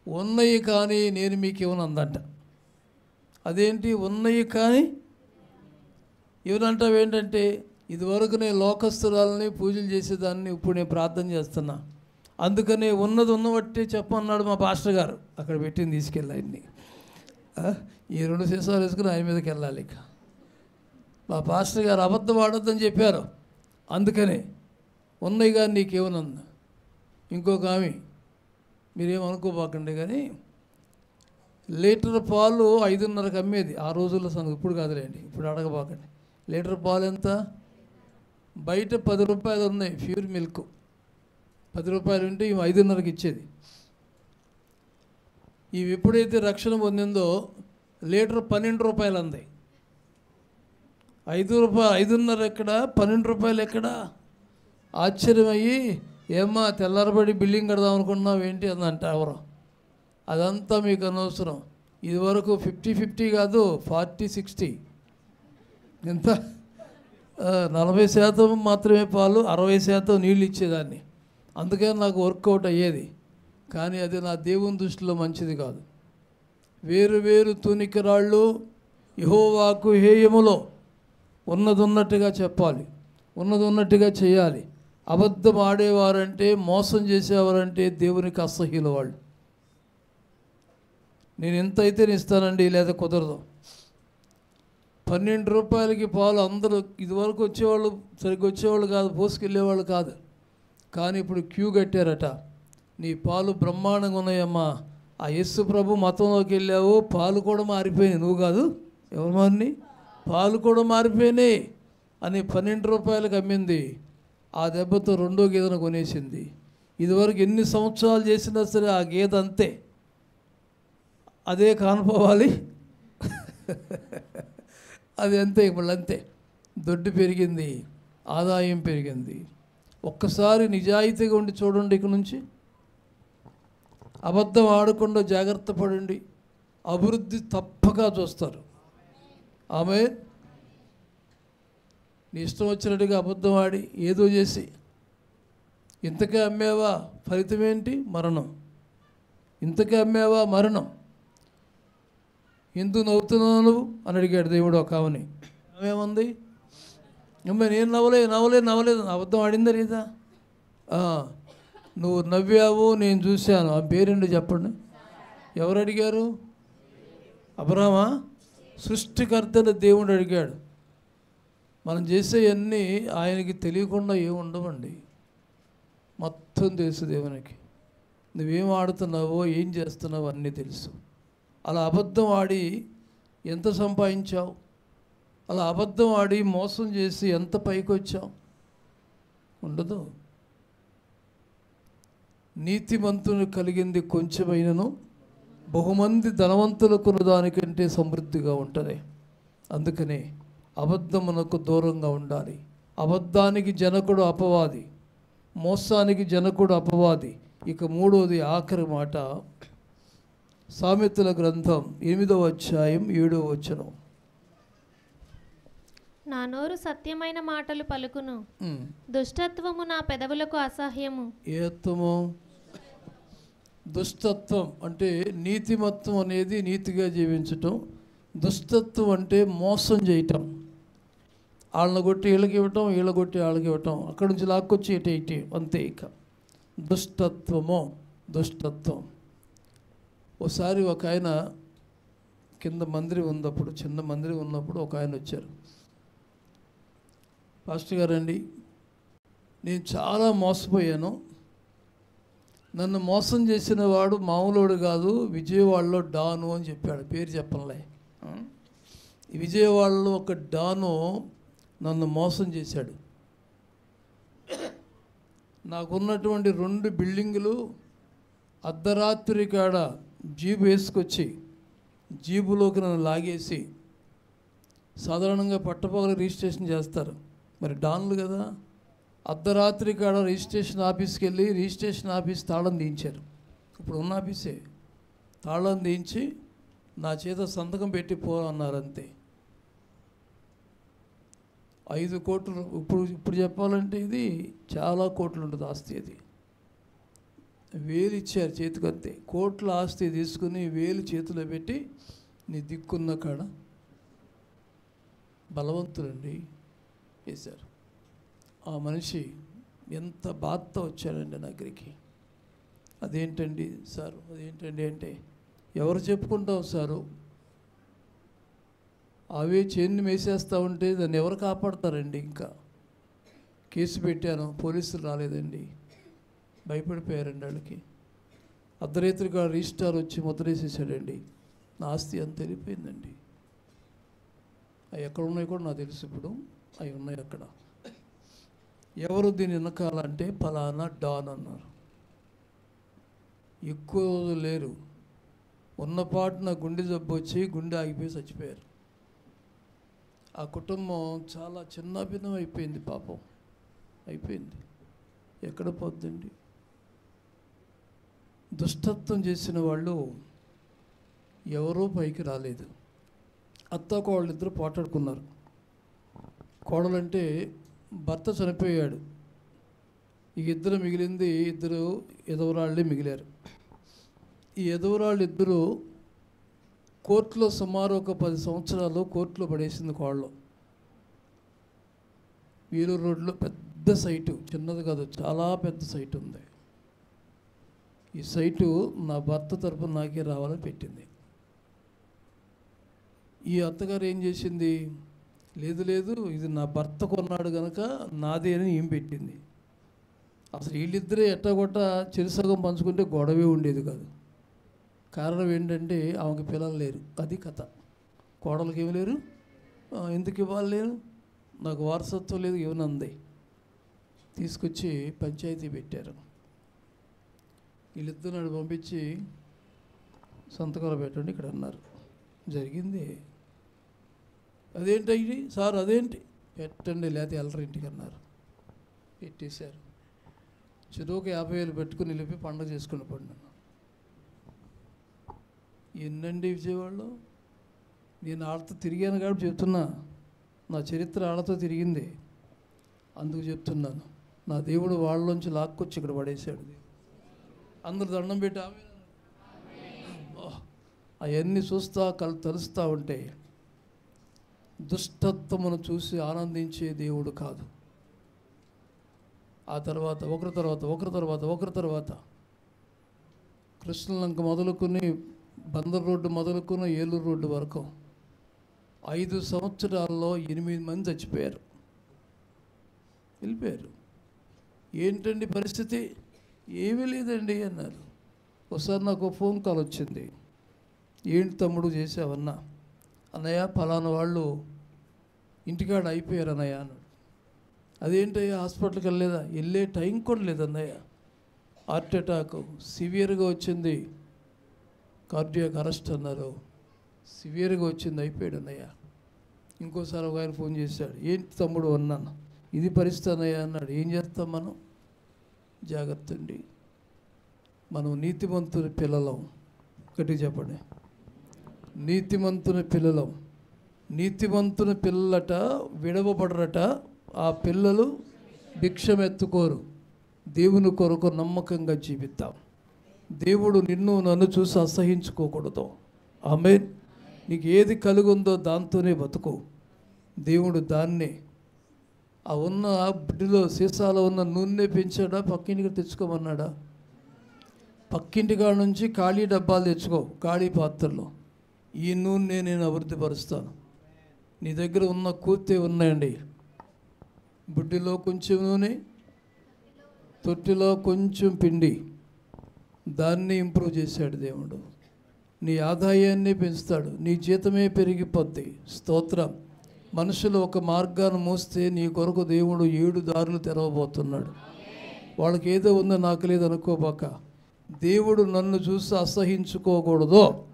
ఉన్నయి కానీ నేను మీకు ఇవ్వను అందంట. అదేంటి ఉన్నయి కానీ? ఇవ్వనంటావు ఏంటంటే ఇదివరకు నేను లోకస్తురాలని పూజలు చేసేదాన్ని ఇప్పుడు నేను ప్రార్థన చేస్తున్నా. అందుకనే ఉన్నది ఉన్నబట్టి చెప్పన్నాడు మా పాస్టర్ గారు. అక్కడ పెట్టింది తీసుకెళ్ళి ఆయన్ని. ఈ రెండు సీసాలు వేసుకుని ఆయన మీదకి వెళ్ళాలి ఇక. మా పాస్టర్ గారు అబద్ధం ఆడొద్దని చెప్పారు. అందుకనే ఉన్నాయి కానీ నీకేమనుంది? ఇంకొక ఆమె. మీరేమనుకోబాకండి కానీ లీటర్ పాలు ఐదున్నరకు అమ్మేది. ఆ రోజుల్లో సంగతి ఇప్పుడు కాదులేండి. ఇప్పుడు అడగబాకండి. లీటర్ పాలు ఎంత? బయట పది రూపాయలు ఉన్నాయి ప్యూర్ మిల్క్. పది రూపాయలు ఉంటే ఇవి ఐదున్నరకి ఇచ్చేది. ఇవి ఎప్పుడైతే రక్షణ పొందిందో లీటర్ పన్నెండు రూపాయలు అంది. ఐదు రూపాయలు ఐదున్నర ఎక్కడ? పన్నెండు రూపాయలు ఎక్కడ? ఆశ్చర్యమయ్యి ఏమ్మా తెల్లారబడి బిల్డింగ్ కడదాం అనుకున్నావు ఏంటి? అందంట ఎవరు. అదంతా మీకు అనవసరం. ఇదివరకు ఫిఫ్టీ ఫిఫ్టీ కాదు ఫార్టీ సిక్స్టీ. ఎంత? నలభై శాతం మాత్రమే పాలు అరవై శాతం నీళ్ళు ఇచ్చేదాన్ని. అందుకే నాకు వర్కౌట్ అయ్యేది. కానీ అది నా దేవుని దృష్టిలో మంచిది కాదు. వేరు వేరు తూనికరాళ్ళు యహోవాకు హేయములో ఉన్నది ఉన్నట్టుగా చెప్పాలి. ఉన్నది ఉన్నట్టుగా చేయాలి. అబద్ధం ఆడేవారంటే మోసం చేసేవారంటే దేవునికి అసహ్యుల వాళ్ళు. నేను ఎంత అయితే నేను ఇస్తానండి లేదా కుదరదు. పన్నెండు రూపాయలకి పాలు అందరూ ఇదివరకు వచ్చేవాళ్ళు సరిగ్గా వచ్చేవాళ్ళు కాదు పోసుకెళ్ళేవాళ్ళు కాదు. కానీ ఇప్పుడు క్యూ కట్టారట. నీ పాలు బ్రహ్మాండంగా ఉన్నాయమ్మా. ఆ యస్సు ప్రభు మతంలోకి వెళ్ళావు పాలు కూడా మారిపోయినాయి. నువ్వు కాదు ఎవరు మారిని పాలు కూడా మారిపోయినాయి అని పన్నెండు రూపాయలకు అమ్మింది. ఆ దెబ్బతో రెండో గీతను కొనేసింది. ఇదివరకు ఎన్ని సంవత్సరాలు చేసినా సరే ఆ గీత అంతే. అదే కానుకోవాలి. అది అంతే ఇప్పుడు అంతే. దొడ్డు పెరిగింది ఆదాయం పెరిగింది. ఒక్కసారి నిజాయితీగా ఉండి చూడండి ఇక నుంచి. అబద్ధం ఆడకుండా జాగ్రత్త పడండి. అభివృద్ధి తప్పగా చూస్తారు. ఆమె నీ ఇష్టం వచ్చినట్టుగా అబద్ధం ఆడి ఏదో చేసి ఇంతకే అమ్మేవా ఫలితం ఏంటి? మరణం. ఇంతకే అమ్మేవా మరణం? ఎందుకు నవ్వుతున్నావు నువ్వు? అని అడిగాడు దేవుడు ఒక ఆమెని ఏమేముంది అమ్మాయి నేను నవ్వలేదు నవ్వలేదు నవ్వలేదు. అబద్ధం ఆడిందా లేదా? నువ్వు నవ్వావు నేను చూశాను. ఆ పేరేంటి చెప్పండి. ఎవరు అడిగారు? అబ్రామా సృష్టికర్తల దేవుడు అడిగాడు. మనం చేసేవన్నీ ఆయనకి తెలియకుండా ఏముండవండి మొత్తం తెలుసు దేవునికి. నువ్వేం ఆడుతున్నావో ఏం చేస్తున్నావో అన్నీ తెలుసు. అలా అబద్ధం ఆడి ఎంత సంపాదించావు? అలా అబద్ధం ఆడి మోసం చేసి ఎంత పైకి వచ్చావు ఉండదు. నీతిమంతుని కలిగింది కొంచెమైనను బహుమంది ధనవంతులకు దానికంటే సమృద్ధిగా ఉంటుంది. అందుకనే అబద్ధమునకు దూరంగా ఉండాలి. అబద్ధానికి జనకుడు అపవాది మోసానికి జనకుడు అపవాది. ఇక మూడోది ఆఖరి మాట. సామెతల గ్రంథం ఎనిమిదవ అధ్యాయం ఏడవ వచనం. నా నోరు సత్యమైన మాటలు పలుకును. దుష్టత్వము నా పెదవులకు అసహ్యము. ఏత్తము దుష్టత్వం అంటే నీతిమత్వం అనేది నీతిగా జీవించటం. దుష్టత్వం అంటే మోసం చేయటం. వాళ్ళని కొట్టి వీళ్ళకి ఇవ్వటం వీళ్ళ కొట్టి వాళ్ళకి ఇవ్వటం. అక్కడి నుంచి లాక్కొచ్చి ఇటు ఇటు అంతే ఇక. దుష్టత్వము దుష్టత్వం. ఒకసారి ఒక ఆయన కింద మందిరి ఉన్నప్పుడు చిన్న మందిరి ఉన్నప్పుడు ఒక ఆయన వచ్చారు. పాస్టర్ గారండి నేను చాలా మోసపోయాను. నన్ను మోసం చేసిన వాడు మామూలుడు కాదు విజయవాడలో డాను అని చెప్పాడు. పేరు చెప్పనులే. విజయవాడలో ఒక డాను నన్ను మోసం చేశాడు. నాకున్నటువంటి రెండు బిల్డింగులు అర్ధరాత్రి కాడ జీబు వేసుకొచ్చి జీబులోకి నన్ను లాగేసి సాధారణంగా పట్టపగల రిజిస్ట్రేషన్ చేస్తారు. మరి డాన్లు కదా? అర్ధరాత్రి కాడ రిజిస్ట్రేషన్ ఆఫీస్కి వెళ్ళి రిజిస్ట్రేషన్ ఆఫీస్ తాళం దించారు ఇప్పుడు ఉన్న ఆఫీసే. తాళం దించి నా చేత సంతకం పెట్టి పో అన్నారు అంతే ఐదు కోట్లు ఇప్పుడు ఇప్పుడు చెప్పాలంటే ఇది చాలా కోట్లు ఉంటుంది ఆస్తి అది. వేలు ఇచ్చారు చేతికి అంతే కోట్ల ఆస్తి తీసుకుని వేలు చేతిలో పెట్టి నీ దిక్కున్న కాడ బలవంతులండి వేశారు. ఆ మనిషి ఎంత బాధతో వచ్చాడండి నా దగ్గరికి అదేంటండి సార్? అదేంటండి అంటే ఎవరు చెప్పుకుంటాం సారు? అవే చేన్ని మేసేస్తూ ఉంటే దాన్ని ఎవరు కాపాడతారండి ఇంకా? కేసు పెట్టాను పోలీసులు రాలేదండి. భయపడిపోయారండి వాళ్ళకి అర్ధరేత్రిగా రిజిస్టార్ వచ్చి ముద్రేసేసాడండి. నా ఆస్తి అంత వెళ్ళిపోయిందండి. అవి ఎక్కడ ఉన్నాయి కూడా నాకు తెలుసు ఇప్పుడు. అవి ఉన్నాయి అక్కడ. ఎవరు దీని వెనకాలంటే ఫలానా డాన్ అన్నారు. ఎక్కువ రోజులు లేరు. ఉన్నపాటున గుండె జబ్బు వచ్చి గుండె ఆగిపోయి చచ్చిపోయారు. ఆ కుటుంబం చాలా చిన్నభిన్నం అయిపోయింది పాపం. అయిపోయింది. ఎక్కడ పోద్దండి? దుష్టత్వం చేసిన వాళ్ళు ఎవరూ పైకి రాలేదు. అత్త కోళ్ళిద్దరు పోటాడుకున్నారు కోడలంటే భర్త చనిపోయాడు. ఈ ఇద్దరు మిగిలింది ఇద్దరు ఎదవరాళ్ళే మిగిలారు. ఈ ఎదవరాళ్ళు ఇద్దరు కోర్టులో సుమారు ఒక పది సంవత్సరాలు కోర్టులో పడేసింది కోళ్ళు. వీరు రోడ్లో పెద్ద సైటు చిన్నది కాదు చాలా పెద్ద సైటు ఉంది. ఈ సైటు నా భర్త తరపున నాకే రావాలని పెట్టింది. ఈ అత్తగారు ఏం చేసింది? లేదు లేదు ఇది నా భర్త కొన్నాడు కనుక నాదే అని ఏం పెట్టింది? అసలు వీళ్ళిద్దరే ఎట్టగొట్ట చెరుసగం పంచుకుంటే గొడవే ఉండేది కాదు. కారణం ఏంటంటే ఆమెకి పిల్లలు లేరు. అది కథ. కోడలకి ఏమి లేరు? ఎందుకు ఇవ్వాలి లేరు నాకు వారసత్వం లేదు ఇవ్వనంది తీసుకొచ్చి పంచాయతీ పెట్టారు. వీళ్ళిద్దరు నాడు పంపించి సంతకాలు పెట్టండి ఇక్కడ అన్నారు. జరిగింది. అదేంటి అయ్యి సార్ అదేంటి? పెట్టండి లేకపోతే వెళ్ళరు ఇంటికి అన్నారు. పెట్టేశారు. చెరువుకి యాభై వేలు పెట్టుకుని వెళ్ళిపోయి పండుగ చేసుకుని పండుగ ఎన్నండి విజయవాడలో? నేను ఆడతో తిరిగాను కాబట్టి చెప్తున్నా. నా చరిత్ర ఆడతో తిరిగింది. అందుకు చెప్తున్నాను. నా దేవుడు వాళ్ళలోంచి లాక్కొచ్చి ఇక్కడ పడేశాడు అందరు దండం పెట్టి ఆమె అవన్నీ చూస్తా కలు తలుస్తూ ఉంటే దుష్టత్వమును చూసి ఆనందించే దేవుడు కాదు. ఆ తర్వాత ఒకరి తర్వాత ఒకరి తర్వాత ఒకరి తర్వాత కృష్ణలంక మొదలుకుని బందర్ రోడ్డు మొదలుకుని ఏలూరు రోడ్డు వరకు ఐదు సంవత్సరాల్లో ఎనిమిది మంది చచ్చిపోయారు. వెళ్ళిపోయారు. ఏంటండి పరిస్థితి? ఏమీ లేదండి అన్నారు. ఒకసారి నాకు ఫోన్ కాల్ వచ్చింది. ఏంటి తమ్ముడు చేసావన్నా? అన్నయ్య ఫలానా వాళ్ళు ఇంటికాడ అయిపోయారు అన్నయ్య అన్నాడు. అదేంటయ్యా హాస్పిటల్కి వెళ్ళలేదా? వెళ్ళే టైం కూడా లేదన్నయ్య హార్ట్ అటాక్ సివియర్గా వచ్చింది. కార్డియాక్ అరెస్ట్ అన్నారు. సివియర్గా వచ్చింది అయిపోయాడు అన్నయ్య. ఇంకోసారి ఒక ఆయన ఫోన్ చేశాడు. ఏంటి తమ్ముడు? అన్నాను. ఇది పరిస్థితి అన్నయ్య అన్నాడు. ఏం చేస్తాం మనం? జాగ్రత్త అండి. మనం నీతిమంతుని పిల్లలం. ఒకటి చెప్పండి. నీతిమంతుని పిల్లలం. నీతివంతుని పిల్లలట విడవబడరట ఆ పిల్లలు భిక్షం ఎత్తుకోరు దేవుని కొరకు నమ్మకంగా జీవిద్దాం. దేవుడు నిన్ను నన్ను చూసి అసహించుకోకూడదు. ఆమె నీకు ఏది కలిగుందో దాంతోనే బతుకు. దేవుడు దాన్నే ఆ ఉన్న బిడ్డలో సీసాలో ఉన్న నూనె పెంచాడా? పక్కింటికి తెచ్చుకోమన్నాడా? పక్కింటి కాడ నుంచి ఖాళీ డబ్బాలు తెచ్చుకో ఖాళీ పాత్రలో. ఈ నూనె నేను అభివృద్ధి పరుస్తాను నీ దగ్గర ఉన్న కూర్తే ఉన్నాయండి. బుడ్డిలో కొంచెం నూనె తొట్టిలో కొంచెం పిండి. దాన్ని ఇంప్రూవ్ చేశాడు దేవుడు. నీ ఆదాయాన్ని పెంచుతాడు. నీ జీతమే పెరిగిపోద్ది. స్తోత్రం. మనుషులు ఒక మార్గాన్ని మోస్తే నీ కొరకు దేవుడు ఏడు దారులు తెరవబోతున్నాడు. వాళ్ళకి ఏదో ఉందో నాకు లేదు అనుకోబాక దేవుడు నన్ను చూసి అసహించుకోకూడదు.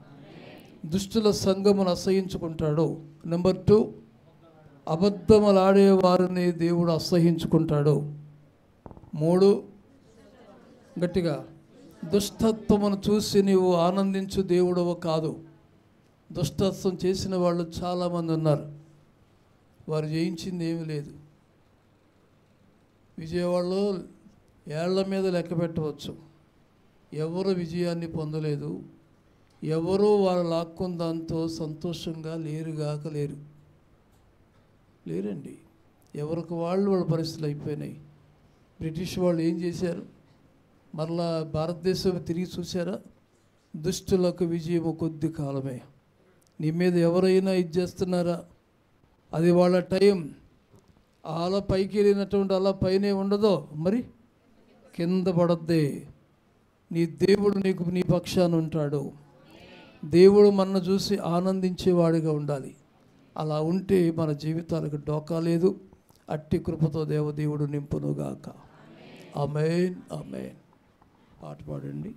దుష్టుల సంగమును అసహించుకుంటాడు. నెంబర్ టూ అబద్ధములాడే వారిని దేవుడు అసహించుకుంటాడు. మూడు గట్టిగా దుష్టత్వమును చూసి నీవు ఆనందించు దేవుడవు కాదు. దుష్టత్వం చేసిన వాళ్ళు చాలామంది ఉన్నారు. వారు జయించింది ఏమీ లేదు. విజయవాడలో ఏళ్ళ మీద లెక్క పెట్టవచ్చు. ఎవరు విజయాన్ని పొందలేదు. ఎవరూ వారు లాక్కున్న దాంతో సంతోషంగా లేరుగాక లేరు. లేరండి. ఎవరికి వాళ్ళు వాళ్ళ పరిస్థితులు అయిపోయినాయి. బ్రిటిష్ వాళ్ళు ఏం చేశారు? మరలా భారతదేశం తిరిగి చూసారా దుష్టులకు విజయం కొద్ది కాలమే. నీ మీద ఎవరైనా ఇది చేస్తున్నారా? అది వాళ్ళ టైం. అలా పైకి వెళ్ళినటువంటి అలా పైనే ఉండదో? మరి కింద పడద్దే. నీ దేవుడు నీకు నీ పక్షాన ఉంటాడు. దేవుడు మనను చూసి ఆనందించేవాడిగా ఉండాలి. అలా ఉంటే మన జీవితాలకు డోకా లేదు. అట్టి కృపతో దేవదేవుడు నింపునుగాక. అమేన్ అమేన్ పాట పాడండి.